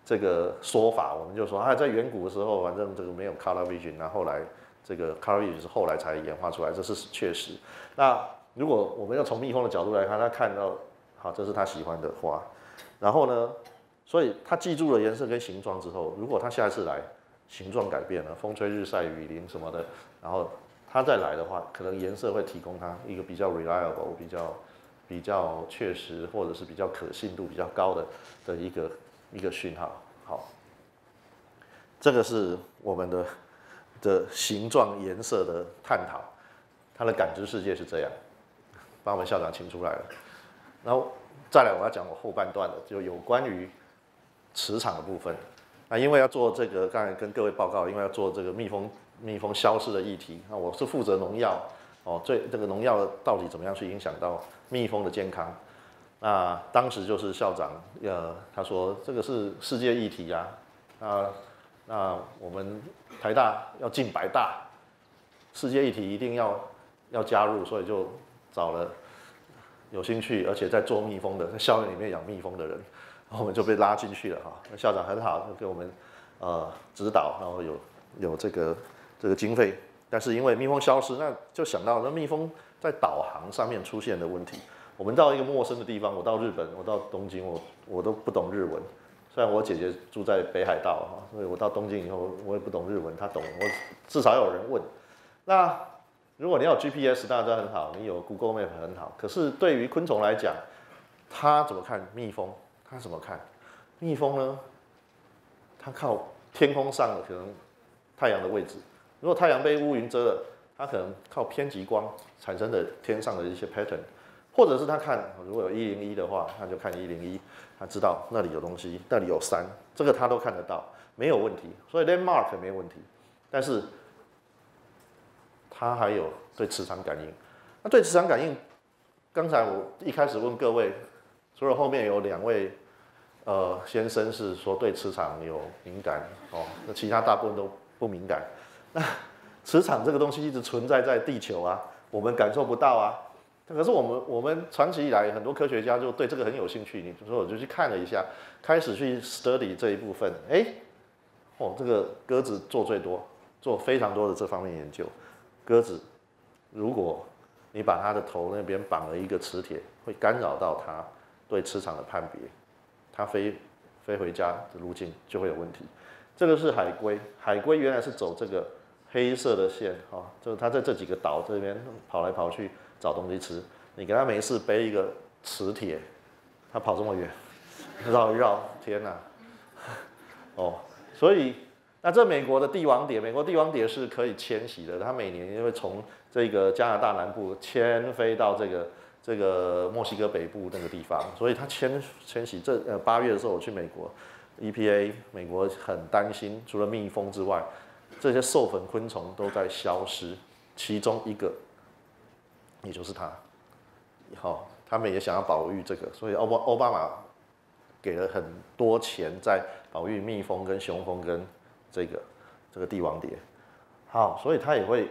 B: 这个说法，我们就说啊，在远古的时候，反正这个没有 color vision，那后来这个 color vision 是后来才演化出来，这是确实。那如果我们要从蜜蜂的角度来看，他看到好，这是他喜欢的花，然后呢，所以他记住了颜色跟形状之后，如果他下一次来。形状改变了，风吹日晒雨淋什么的，然后他再来的话，可能颜色会提供他一个比较 reliable、比较比较确实，或者是比较可信度比较高的的一个一个讯号。好，这个是我们的的形状颜色的探讨，它的感知世界是这样。把我们校长请出来了，然后再来我要讲我后半段的，就有关于磁场的部分。那因为要做这个，刚才跟各位报告，因为要做这个蜜蜂蜜蜂消失的议题，那我是负责农药哦，最这个农药到底怎么样去影响到蜜蜂的健康？那当时就是校长呃他说这个是世界议题啊，啊那我们台大要进百大，世界议题一定要要加入，所以就找了有兴趣而且在做蜜蜂的，在校园里面养蜜蜂的人。我们就被拉进去了哈，那校长很好，给我们呃指导，然后有有这个这个经费，但是因为蜜蜂消失，那就想到那蜜蜂在导航上面出现的问题。我们到一个陌生的地方，我到日本，我到东京，我我都不懂日文。虽然我姐姐住在北海道哈，所以我到东京以后，我也不懂日文，她懂，我至少有人问。那如果你有 GPS，大家都很好，你有 Google Map 很好，可是对于昆虫来讲，它怎么看蜜蜂？它怎么看？蜜蜂呢？它靠天空上的可能太阳的位置。如果太阳被乌云遮了，它可能靠偏极光产生的天上的一些 pattern，或者是它看如果有一零一的话，它就看一零一，它知道那里有东西，那里有山，这个它都看得到，没有问题。所以 landmark 没有问题，但是它还有对磁场感应。那对磁场感应，刚才我一开始问各位。除了后面有两位，呃，先生是说对磁场有敏感哦，那其他大部分都不敏感。那磁场这个东西一直存在在地球啊，我们感受不到啊。可是我们我们长期以来很多科学家就对这个很有兴趣，你比如说我就去看了一下，开始去 study 这一部分，哎，哦，这个鸽子做最多，做非常多的这方面研究。鸽子，如果你把它的头那边绑了一个磁铁，会干扰到它。对磁场的判别，它飞飞回家的路径就会有问题。这个是海龟，海龟原来是走这个黑色的线，哈，就是它在这几个岛这边跑来跑去找东西吃。你给它没事背一个磁铁，它跑这么远，绕一绕，天哪！哦，所以那这美国的帝王蝶，美国帝王蝶是可以迁徙的，它每年因为从这个加拿大南部迁飞到这个这个墨西哥北部那个地方，所以它迁迁徙。这呃八月的时候我去美国，EPA 美国很担心，除了蜜蜂之外，这些授粉昆虫都在消失，其中一个也就是它。好，他们也想要保育这个，所以奥巴奥巴马给了很多钱在保育蜜蜂跟雄蜂跟这个这个帝王蝶。好，所以他也会。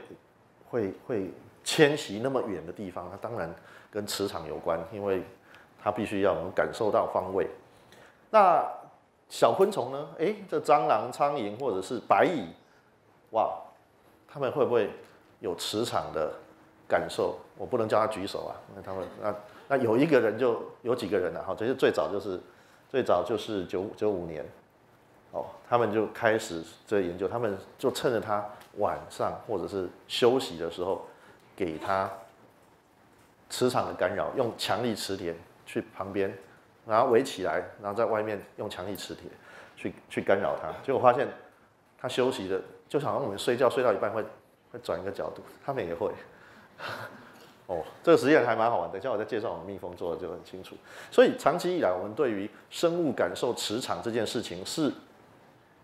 B: 会会迁徙那么远的地方，它当然跟磁场有关，因为它必须要能感受到方位。那小昆虫呢？哎，这蟑螂、苍蝇或者是白蚁，哇，它们会不会有磁场的感受？我不能叫他举手啊，那他们那那有一个人就有几个人了哈，这是最早就是最早就是九九五年，哦，他们就开始这研究，他们就趁着它。晚上或者是休息的时候，给它磁场的干扰，用强力磁铁去旁边，然后围起来，然后在外面用强力磁铁去去干扰它。结果发现，它休息的就好像我们睡觉睡到一半会会转一个角度，它们也会。哦，这个实验还蛮好玩，等一下我再介绍我们蜜蜂做的就很清楚。所以长期以来，我们对于生物感受磁场这件事情是。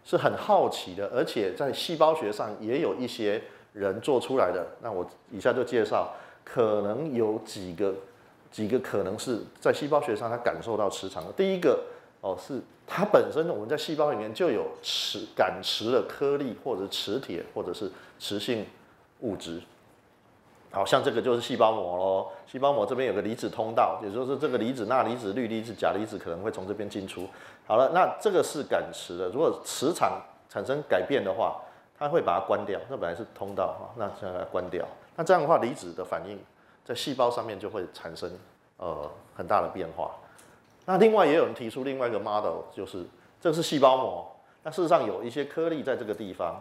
B: 是很好奇的，而且在细胞学上也有一些人做出来的。那我以下就介绍，可能有几个几个可能是在细胞学上它感受到磁场的。第一个哦，是它本身我们在细胞里面就有磁感磁的颗粒，或者磁铁，或者是磁性物质。好像这个就是细胞膜喽，细胞膜这边有个离子通道，也就是这个离子、钠离子、氯离子、钾离子可能会从这边进出。好了，那这个是感磁的，如果磁场产生改变的话，它会把它关掉。这本来是通道哈，那现在关掉。那这样的话，离子的反应在细胞上面就会产生呃很大的变化。那另外也有人提出另外一个 model，就是这是细胞膜，那事实上有一些颗粒在这个地方，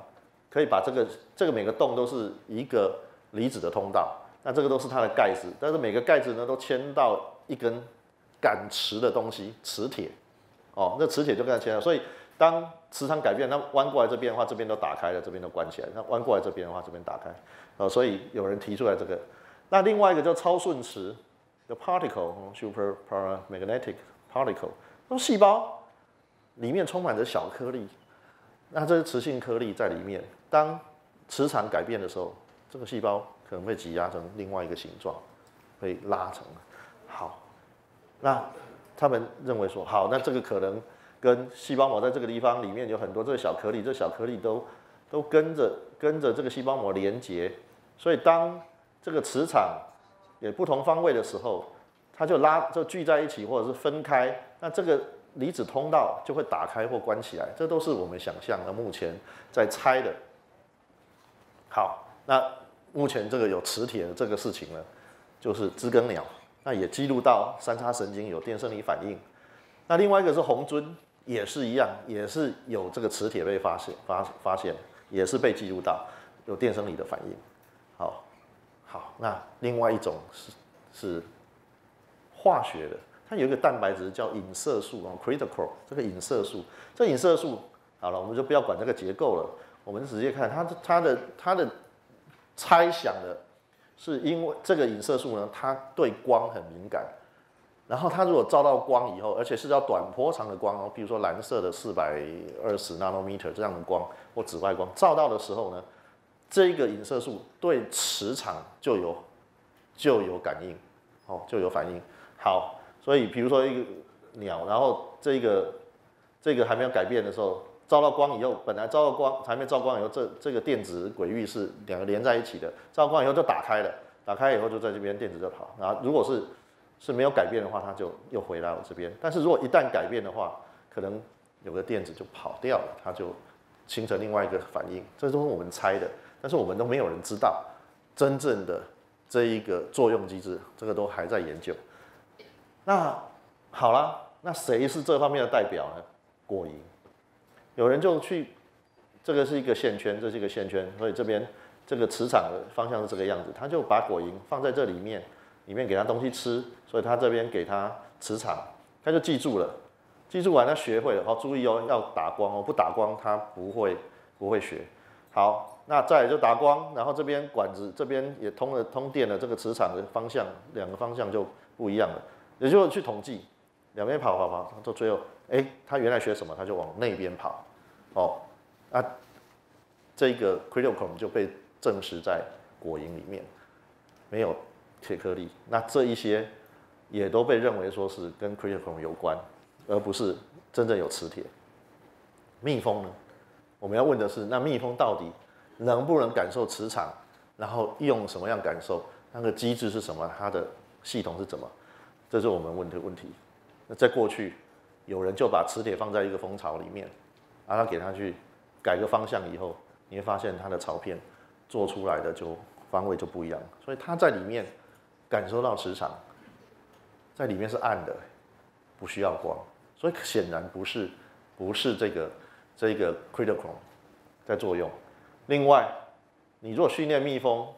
B: 可以把这个这个每个洞都是一个。离子的通道，那这个都是它的盖子，但是每个盖子呢都牵到一根感磁的东西，磁铁，哦，那磁铁就跟它牵了，所以当磁场改变，那弯过来这边的话，这边都打开了，这边都关起来；那弯过来这边的话，这边打开，呃，所以有人提出来这个。那另外一个叫超顺磁的 particle，super paramagnetic particle，那细胞里面充满着小颗粒，那这些磁性颗粒在里面，当磁场改变的时候。这个细胞可能被挤压成另外一个形状，被拉成好。那他们认为说，好，那这个可能跟细胞膜在这个地方里面有很多这个小颗粒，这小颗粒都都跟着跟着这个细胞膜连接，所以当这个磁场有不同方位的时候，它就拉就聚在一起或者是分开，那这个离子通道就会打开或关起来。这都是我们想象的，目前在猜的。好，那。目前这个有磁铁的这个事情呢，就是知更鸟，那也记录到三叉神经有电生理反应。那另外一个是红尊，也是一样，也是有这个磁铁被发现发发现，也是被记录到有电生理的反应。好，好，那另外一种是是化学的，它有一个蛋白质叫隐色素啊，critical 这个隐色素，这隐色素好了，我们就不要管这个结构了，我们直接看它它的它的。猜想的是，因为这个隐色素呢，它对光很敏感，然后它如果照到光以后，而且是要短波长的光哦，比如说蓝色的四百二十 nanometer 这样的光或紫外光照到的时候呢，这个隐色素对磁场就有就有感应，哦，就有反应。好，所以比如说一个鸟，然后这个这个还没有改变的时候。照到光以后，本来照到光还没照光以后，这这个电子轨域是两个连在一起的。照光以后就打开了，打开以后就在这边电子就跑。然后如果是是没有改变的话，它就又回来我这边。但是如果一旦改变的话，可能有个电子就跑掉了，它就形成另外一个反应。这都是我们猜的，但是我们都没有人知道真正的这一个作用机制，这个都还在研究。那好了，那谁是这方面的代表呢？果蝇。有人就去，这个是一个线圈，这是一个线圈，所以这边这个磁场的方向是这个样子，他就把果蝇放在这里面，里面给他东西吃，所以他这边给他磁场，他就记住了，记住完他学会了，好，注意哦，要打光哦，不打光他不会不会学。好，那再就打光，然后这边管子这边也通了通电了，这个磁场的方向两个方向就不一样了，也就去统计，两边跑跑跑，到最后，哎，他原来学什么，他就往那边跑，哦，那这个 critical 就被证实在果蝇里面没有铁颗粒，那这一些也都被认为说是跟 critical 有关，而不是真正有磁铁。蜜蜂呢？我们要问的是，那蜜蜂到底能不能感受磁场？然后用什么样感受？那个机制是什么？它的系统是怎么？这是我们问的问题。那在过去，有人就把磁铁放在一个蜂巢里面，然后给它去改个方向以后，你会发现它的巢片做出来的就方位就不一样。所以它在里面感受到磁场，在里面是暗的，不需要光，所以显然不是不是这个。这个 critical 在作用。另外，你如果训练蜜蜂，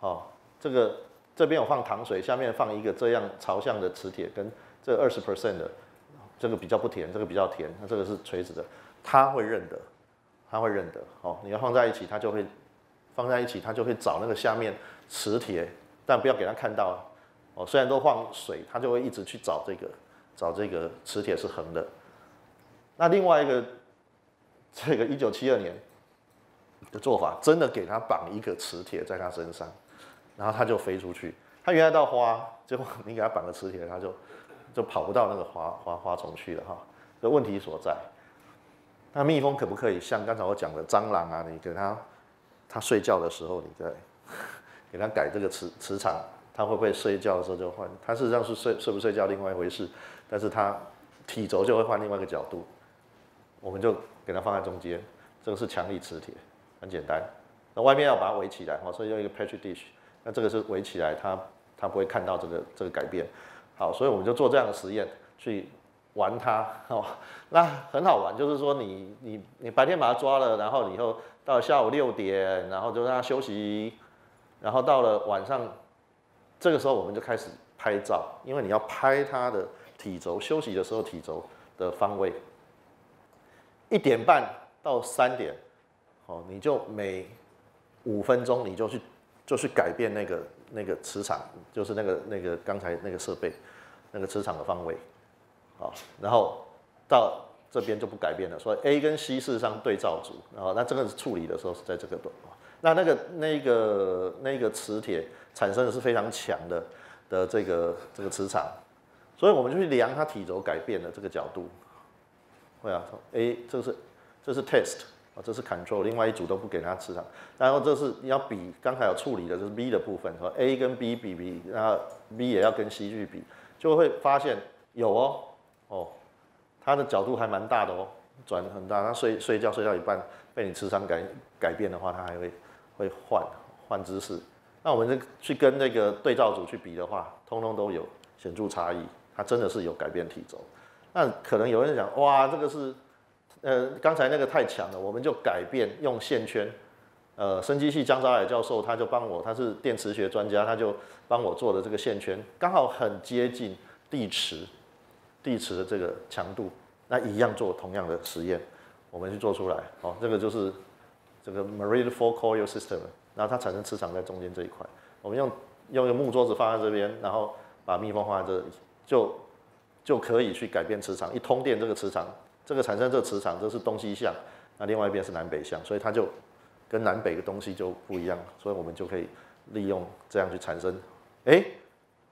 B: 哦，这个这边有放糖水，下面放一个这样朝向的磁铁，跟这二十 percent 的这个比较不甜，这个比较甜，那这个是垂直的，它会认得，它会认得。哦，你要放在一起，它就会放在一起，它就会找那个下面磁铁，但不要给它看到。哦，虽然都放水，它就会一直去找这个找这个磁铁是横的。那另外一个。这个一九七二年的做法，真的给他绑一个磁铁在他身上，然后他就飞出去。他原来到花，结果你给他绑个磁铁，他就就跑不到那个花花花丛去了哈。这问题所在。那蜜蜂可不可以像刚才我讲的蟑螂啊？你给它，它睡觉的时候，你再 给它改这个磁磁场，它会不会睡觉的时候就换？它事实上是睡睡不睡觉另外一回事，但是它体轴就会换另外一个角度。我们就给它放在中间，这个是强力磁铁，很简单。那外面要把它围起来，哦，所以用一个 petri dish。那这个是围起来，它它不会看到这个这个改变。好，所以我们就做这样的实验去玩它，哦，那很好玩，就是说你你你白天把它抓了，然后以后到下午六点，然后就让它休息，然后到了晚上，这个时候我们就开始拍照，因为你要拍它的体轴，休息的时候体轴的方位。一点半到三点，哦，你就每五分钟你就去就去改变那个那个磁场，就是那个那个刚才那个设备那个磁场的方位，好，然后到这边就不改变了。所以 A 跟 C 事实上对照组，然后那这个是处理的时候是在这个段，那那个那个那个磁铁产生的是非常强的的这个这个磁场，所以我们就去量它体轴改变的这个角度。会啊，A 这是这是 test 啊，这是 control，另外一组都不给它磁场，然后这是要比刚才有处理的，就是 B 的部分，和 A 跟 B 比比，然后 B 也要跟 C 去比，就会发现有哦哦，它的角度还蛮大的哦，转很大，它睡睡觉睡到一半被你磁场改改变的话，它还会会换换姿势，那我们去跟那个对照组去比的话，通通都有显著差异，它真的是有改变体轴。那可能有人讲，哇，这个是，呃，刚才那个太强了，我们就改变用线圈，呃，生机系江昭海教授他就帮我，他是电磁学专家，他就帮我做的这个线圈，刚好很接近地磁，地磁的这个强度，那一样做同样的实验，我们去做出来，哦，这个就是这个 Marine Four Coil System，然后它产生磁场在中间这一块，我们用用一个木桌子放在这边，然后把蜜蜂放在这里，就。就可以去改变磁场，一通电这个磁场，这个产生这个磁场，这是东西向，那另外一边是南北向，所以它就跟南北的东西就不一样，所以我们就可以利用这样去产生，哎，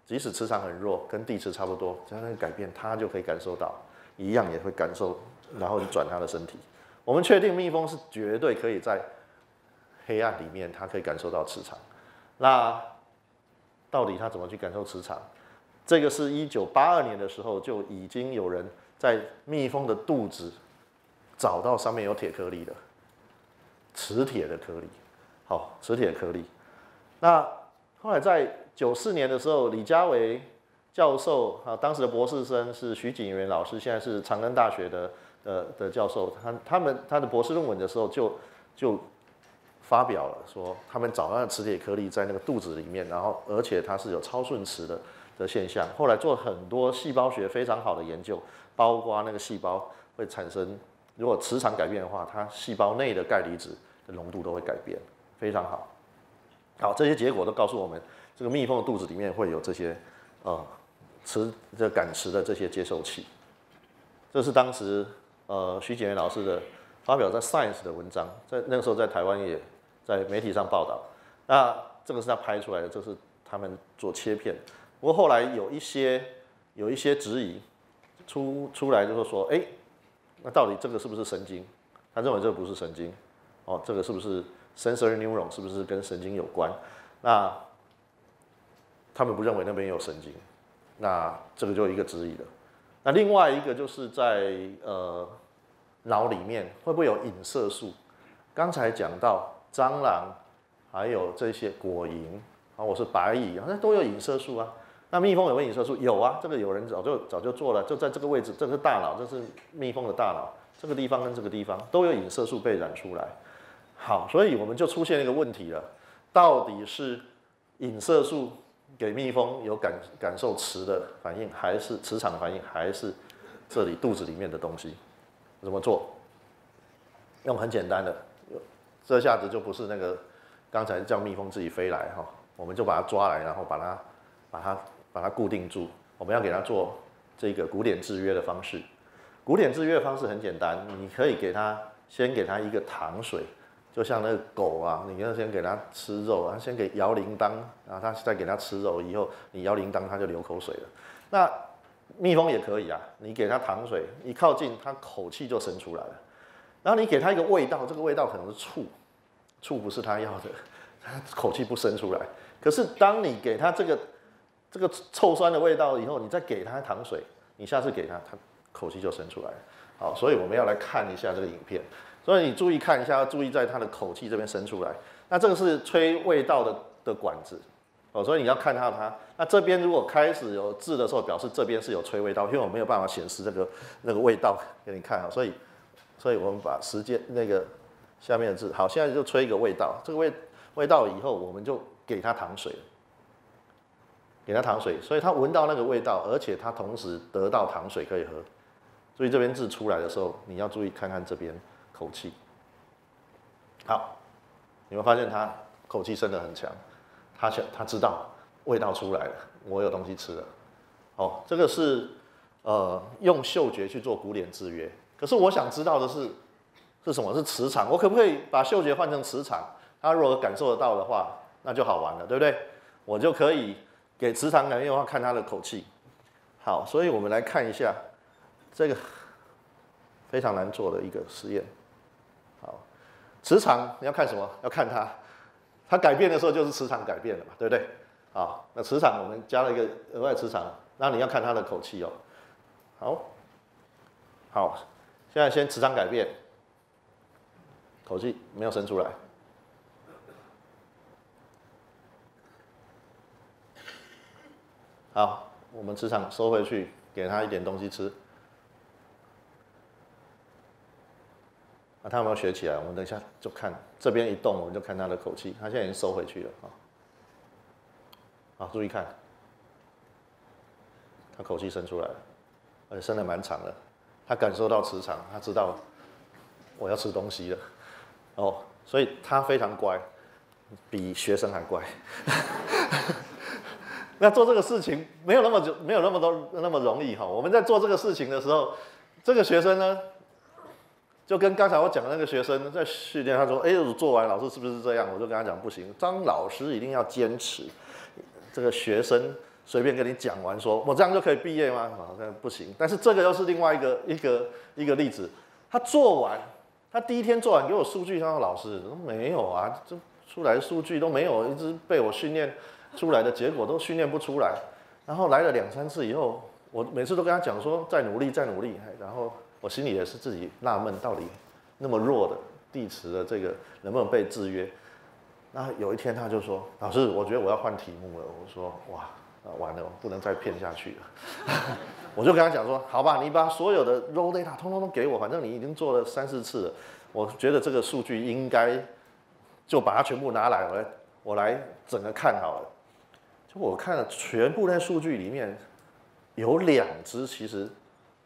B: 即使磁场很弱，跟地磁差不多，这样改变它就可以感受到，一样也会感受，然后转它的身体。我们确定蜜蜂是绝对可以在黑暗里面，它可以感受到磁场。那到底它怎么去感受磁场？这个是一九八二年的时候就已经有人在蜜蜂的肚子找到上面有铁颗粒的磁铁的颗粒，好，磁铁颗粒。那后来在九四年的时候，李家维教授啊，当时的博士生是徐景元老师，现在是长庚大学的呃的教授，他他们他的博士论文的时候就就发表了说，他们找到磁铁颗粒在那个肚子里面，然后而且它是有超顺磁的的现象。后来做很多细胞学非常好的研究，包括那个细胞会产生，如果磁场改变的话，它细胞内的钙离子的浓度都会改变，非常好。好，这些结果都告诉我们，这个蜜蜂的肚子里面会有这些呃磁这感磁的这些接受器。这是当时呃徐景元老师的发表在《Science》的文章，在那个时候在台湾也在媒体上报道。那这个是他拍出来的，这是他们做切片。不过后来有一些有一些质疑出出来，就是说，哎，那到底这个是不是神经？他认为这个不是神经。哦，这个是不是？sensory neuron 是不是跟神经有关？那他们不认为那边有神经，那这个就一个质疑了。那另外一个就是在呃脑里面会不会有隐色素？刚才讲到蟑螂，还有这些果蝇啊，我是白蚁，好像都有隐色素啊。那蜜蜂有没有隐色素？有啊，这个有人早就早就做了，就在这个位置，这是大脑，这是蜜蜂的大脑，这个地方跟这个地方都有隐色素被染出来。好，所以我们就出现一个问题了，到底是隐色素给蜜蜂有感感受磁的反应，还是磁场的反应，还是这里肚子里面的东西？怎么做？用很简单的，这下子就不是那个刚才叫蜜蜂自己飞来哈，我们就把它抓来，然后把它把它把它固定住。我们要给它做这个古典制约的方式。古典制约的方式很简单，你可以给它先给它一个糖水。就像那个狗啊，你要先给它吃肉啊，先给摇铃铛，然后它再给它吃肉，以后你摇铃铛它就流口水了。那蜜蜂也可以啊，你给它糖水，一靠近它口气就生出来了。然后你给它一个味道，这个味道可能是醋，醋不是它要的，它口气不生出来。可是当你给它这个这个臭酸的味道以后，你再给它糖水，你下次给它，它口气就生出来了。好，所以我们要来看一下这个影片。所以你注意看一下，要注意在它的口气这边伸出来。那这个是吹味道的的管子哦，所以你要看到它。那这边如果开始有字的时候，表示这边是有吹味道，因为我没有办法显示这个那个味道给你看啊。所以，所以我们把时间那个下面的字，好，现在就吹一个味道。这个味味道以后，我们就给它糖水，给它糖水，所以它闻到那个味道，而且它同时得到糖水可以喝。所以这边字出来的时候，你要注意看看这边。口气好，你会发现它口气升得很强，它想它知道味道出来了，我有东西吃了。哦，这个是呃用嗅觉去做古典制约。可是我想知道的是是什么？是磁场。我可不可以把嗅觉换成磁场？它如果感受得到的话，那就好玩了，对不对？我就可以给磁场感应的话，看它的口气。好，所以我们来看一下这个非常难做的一个实验。好磁场你要看什么？要看它，它改变的时候就是磁场改变了嘛，对不对？啊，那磁场我们加了一个额外磁场，那你要看它的口气哦。好，好，现在先磁场改变，口气没有伸出来。好，我们磁场收回去，给它一点东西吃。啊，他有没有学起来？我们等一下就看这边一动，我们就看他的口气。他现在已经收回去了啊。好，注意看，他口气伸出来了，而且伸的蛮长的。他感受到磁场，他知道我要吃东西了。哦，所以他非常乖，比学生还乖。那做这个事情没有那么没有那么多那么容易哈。我们在做这个事情的时候，这个学生呢？就跟刚才我讲的那个学生在训练，他说：“哎，我做完老师是不是这样？”我就跟他讲：“不行，张老师一定要坚持。这个学生随便跟你讲完，说我这样就可以毕业吗？好像不行。但是这个又是另外一个一个一个例子。他做完，他第一天做完给我数据，他说：“老师没有啊，这出来数据都没有，一直被我训练出来的结果都训练不出来。”然后来了两三次以后，我每次都跟他讲说：“再努力，再努力。”然后。我心里也是自己纳闷，到底那么弱的地磁的这个能不能被制约？那有一天他就说：“老师，我觉得我要换题目了。”我说：“哇，啊，完了，不能再骗下去了。我就跟他讲说，好吧，你把所有的 raw data 通通都给我，反正你已经做了三四次了，我觉得这个数据应该就把它全部拿来，我来我来整个看好了。就我看了全部那数据里面，有两只其实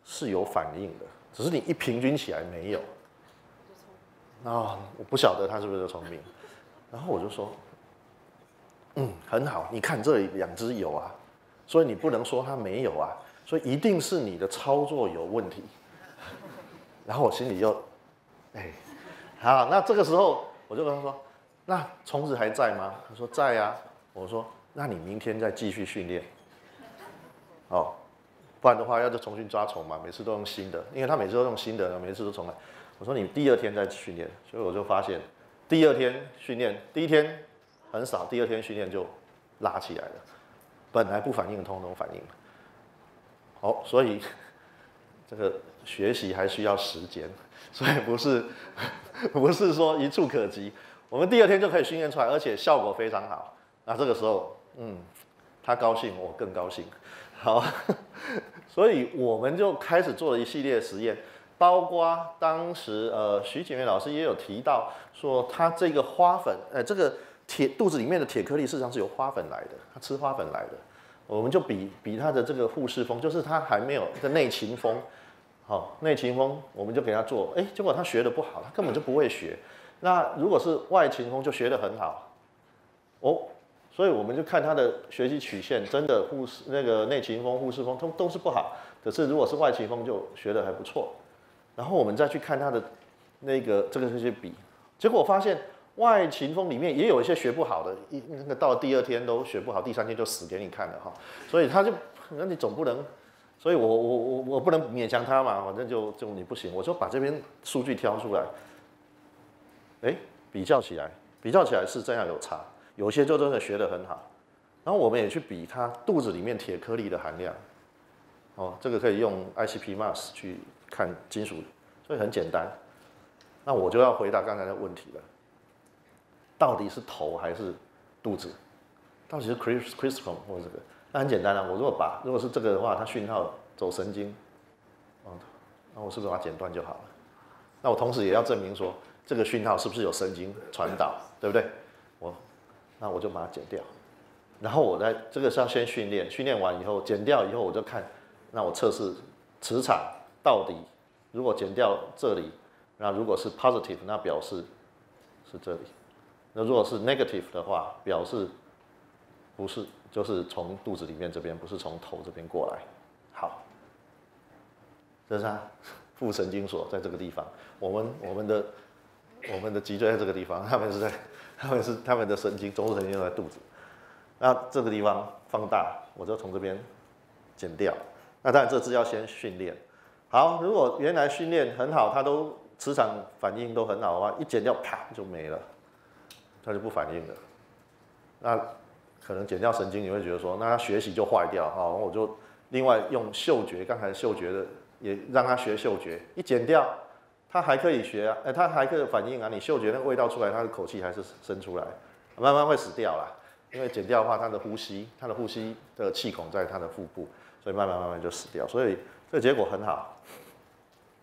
B: 是有反应的，只是你一平均起来没有。啊，我不晓得他是不是聪明。然后我就说，嗯，很好，你看这两只有啊，所以你不能说它没有啊，所以一定是你的操作有问题。然后我心里就，哎，好，那这个时候我就跟他说，那虫子还在吗？他说在呀。我说。那你明天再继续训练，哦，不然的话要再重新抓虫嘛，每次都用新的，因为他每次都用新的，每次都重来。我说你第二天再训练，所以我就发现，第二天训练，第一天很少，第二天训练就拉起来了，本来不反应，通通反应。好，所以这个学习还需要时间，所以不是 不是说一触可及，我们第二天就可以训练出来，而且效果非常好。那这个时候。嗯，他高兴，我更高兴。好，所以我们就开始做了一系列实验，包括当时呃徐景元老师也有提到说，他这个花粉，呃这个铁肚子里面的铁颗粒事实上是由花粉来的，他吃花粉来的。我们就比比他的这个护士风，就是他还没有的内勤风，好 内勤风，我们就给他做，哎，结果他学的不好，他根本就不会学。那如果是外勤风，就学得很好，哦。所以我们就看他的学习曲线，真的护士那个内勤风、护士风都都是不好，可是如果是外勤风就学的还不错。然后我们再去看他的那个这个这些比，结果发现外勤风里面也有一些学不好的，一那个到第二天都学不好，第三天就死给你看了哈。所以他就那你总不能，所以我我我我不能勉强他嘛，反正就就你不行，我就把这边数据挑出来，哎，比较起来，比较起来是这样有差。有些就真的学得很好，然后我们也去比他肚子里面铁颗粒的含量，哦，这个可以用 ICP Mass 去看金属，所以很简单。那我就要回答刚才的问题了，到底是头还是肚子？到底是 Chris c r i s p r 或这个？那很简单啊，我如果把如果是这个的话，它讯号走神经，哦，那我是不是把它剪断就好了？那我同时也要证明说这个讯号是不是有神经传导，对不对？那我就把它剪掉，然后我在这个是要先训练，训练完以后剪掉以后，我就看，那我测试磁场到底，如果剪掉这里，那如果是 positive，那表示是这里，那如果是 negative 的话，表示不是，就是从肚子里面这边，不是从头这边过来。好，这是啊副 神经所在这个地方，我们我们的我们的脊椎在这个地方，他们是在。他们是他们的神经，中枢神经在肚子。那这个地方放大，我就从这边剪掉。那当然这只要先训练。好，如果原来训练很好，它都磁场反应都很好的话，一剪掉啪就没了，它就不反应了。那可能剪掉神经，你会觉得说，那他学习就坏掉啊。我就另外用嗅觉，刚才嗅觉的也让他学嗅觉，一剪掉。它还可以学啊，哎，它还可以反应啊。你嗅觉那个味道出来，它的口气还是生出来，慢慢会死掉啦。因为剪掉的话，它的呼吸，它的呼吸的气孔在它的腹部，所以慢慢慢慢就死掉。所以这个结果很好。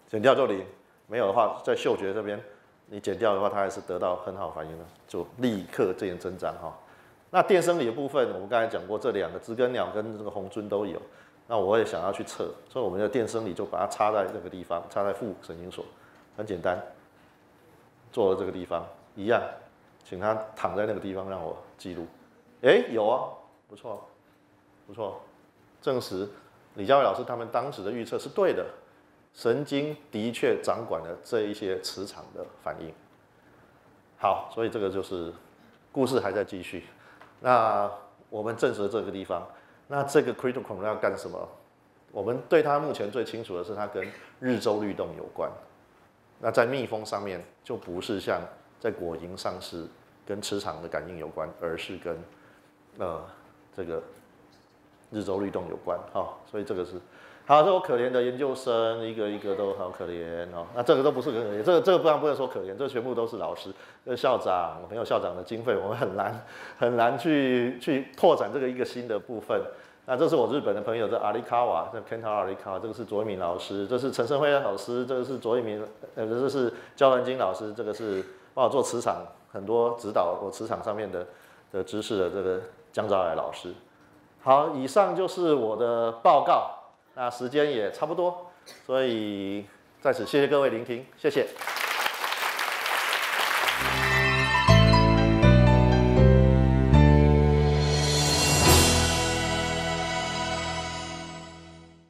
B: 剪掉这里没有的话，在嗅觉这边，你剪掉的话，它还是得到很好反应的，就立刻这样增长哈。那电生理的部分，我们刚才讲过，这两个知更鸟跟这个红尊都有。那我也想要去测，所以我们的电生理就把它插在这个地方，插在副神经所。很简单，坐了这个地方一样，请他躺在那个地方让我记录。哎，有啊，不错，不错，证实李佳伟老师他们当时的预测是对的，神经的确掌管了这一些磁场的反应。好，所以这个就是故事还在继续。那我们证实了这个地方，那这个 critical 要干什么？我们对它目前最清楚的是它跟日周律动有关。那在蜜蜂上面就不是像在果蝇上是跟磁场的感应有关，而是跟呃这个日周律动有关哈，所以这个是好，这我可怜的研究生，一个一个都好可怜哦。那这个都不是可怜，这个这个不然不能说可怜，这全部都是老师、呃校长，没有校长的经费，我们很难很难去去拓展这个一个新的部分。那这是我日本的朋友，这阿里卡瓦，这 Kenta 阿里卡瓦，这个是卓一鸣老师，这是陈胜辉老师，这个是卓一鸣，呃，这是焦文金老师，这个是帮我做磁场很多指导我磁场上面的的知识的这个江兆来老师。好，以上就是我的报告，那时间也差不多，所以在此谢谢各位聆听，谢谢。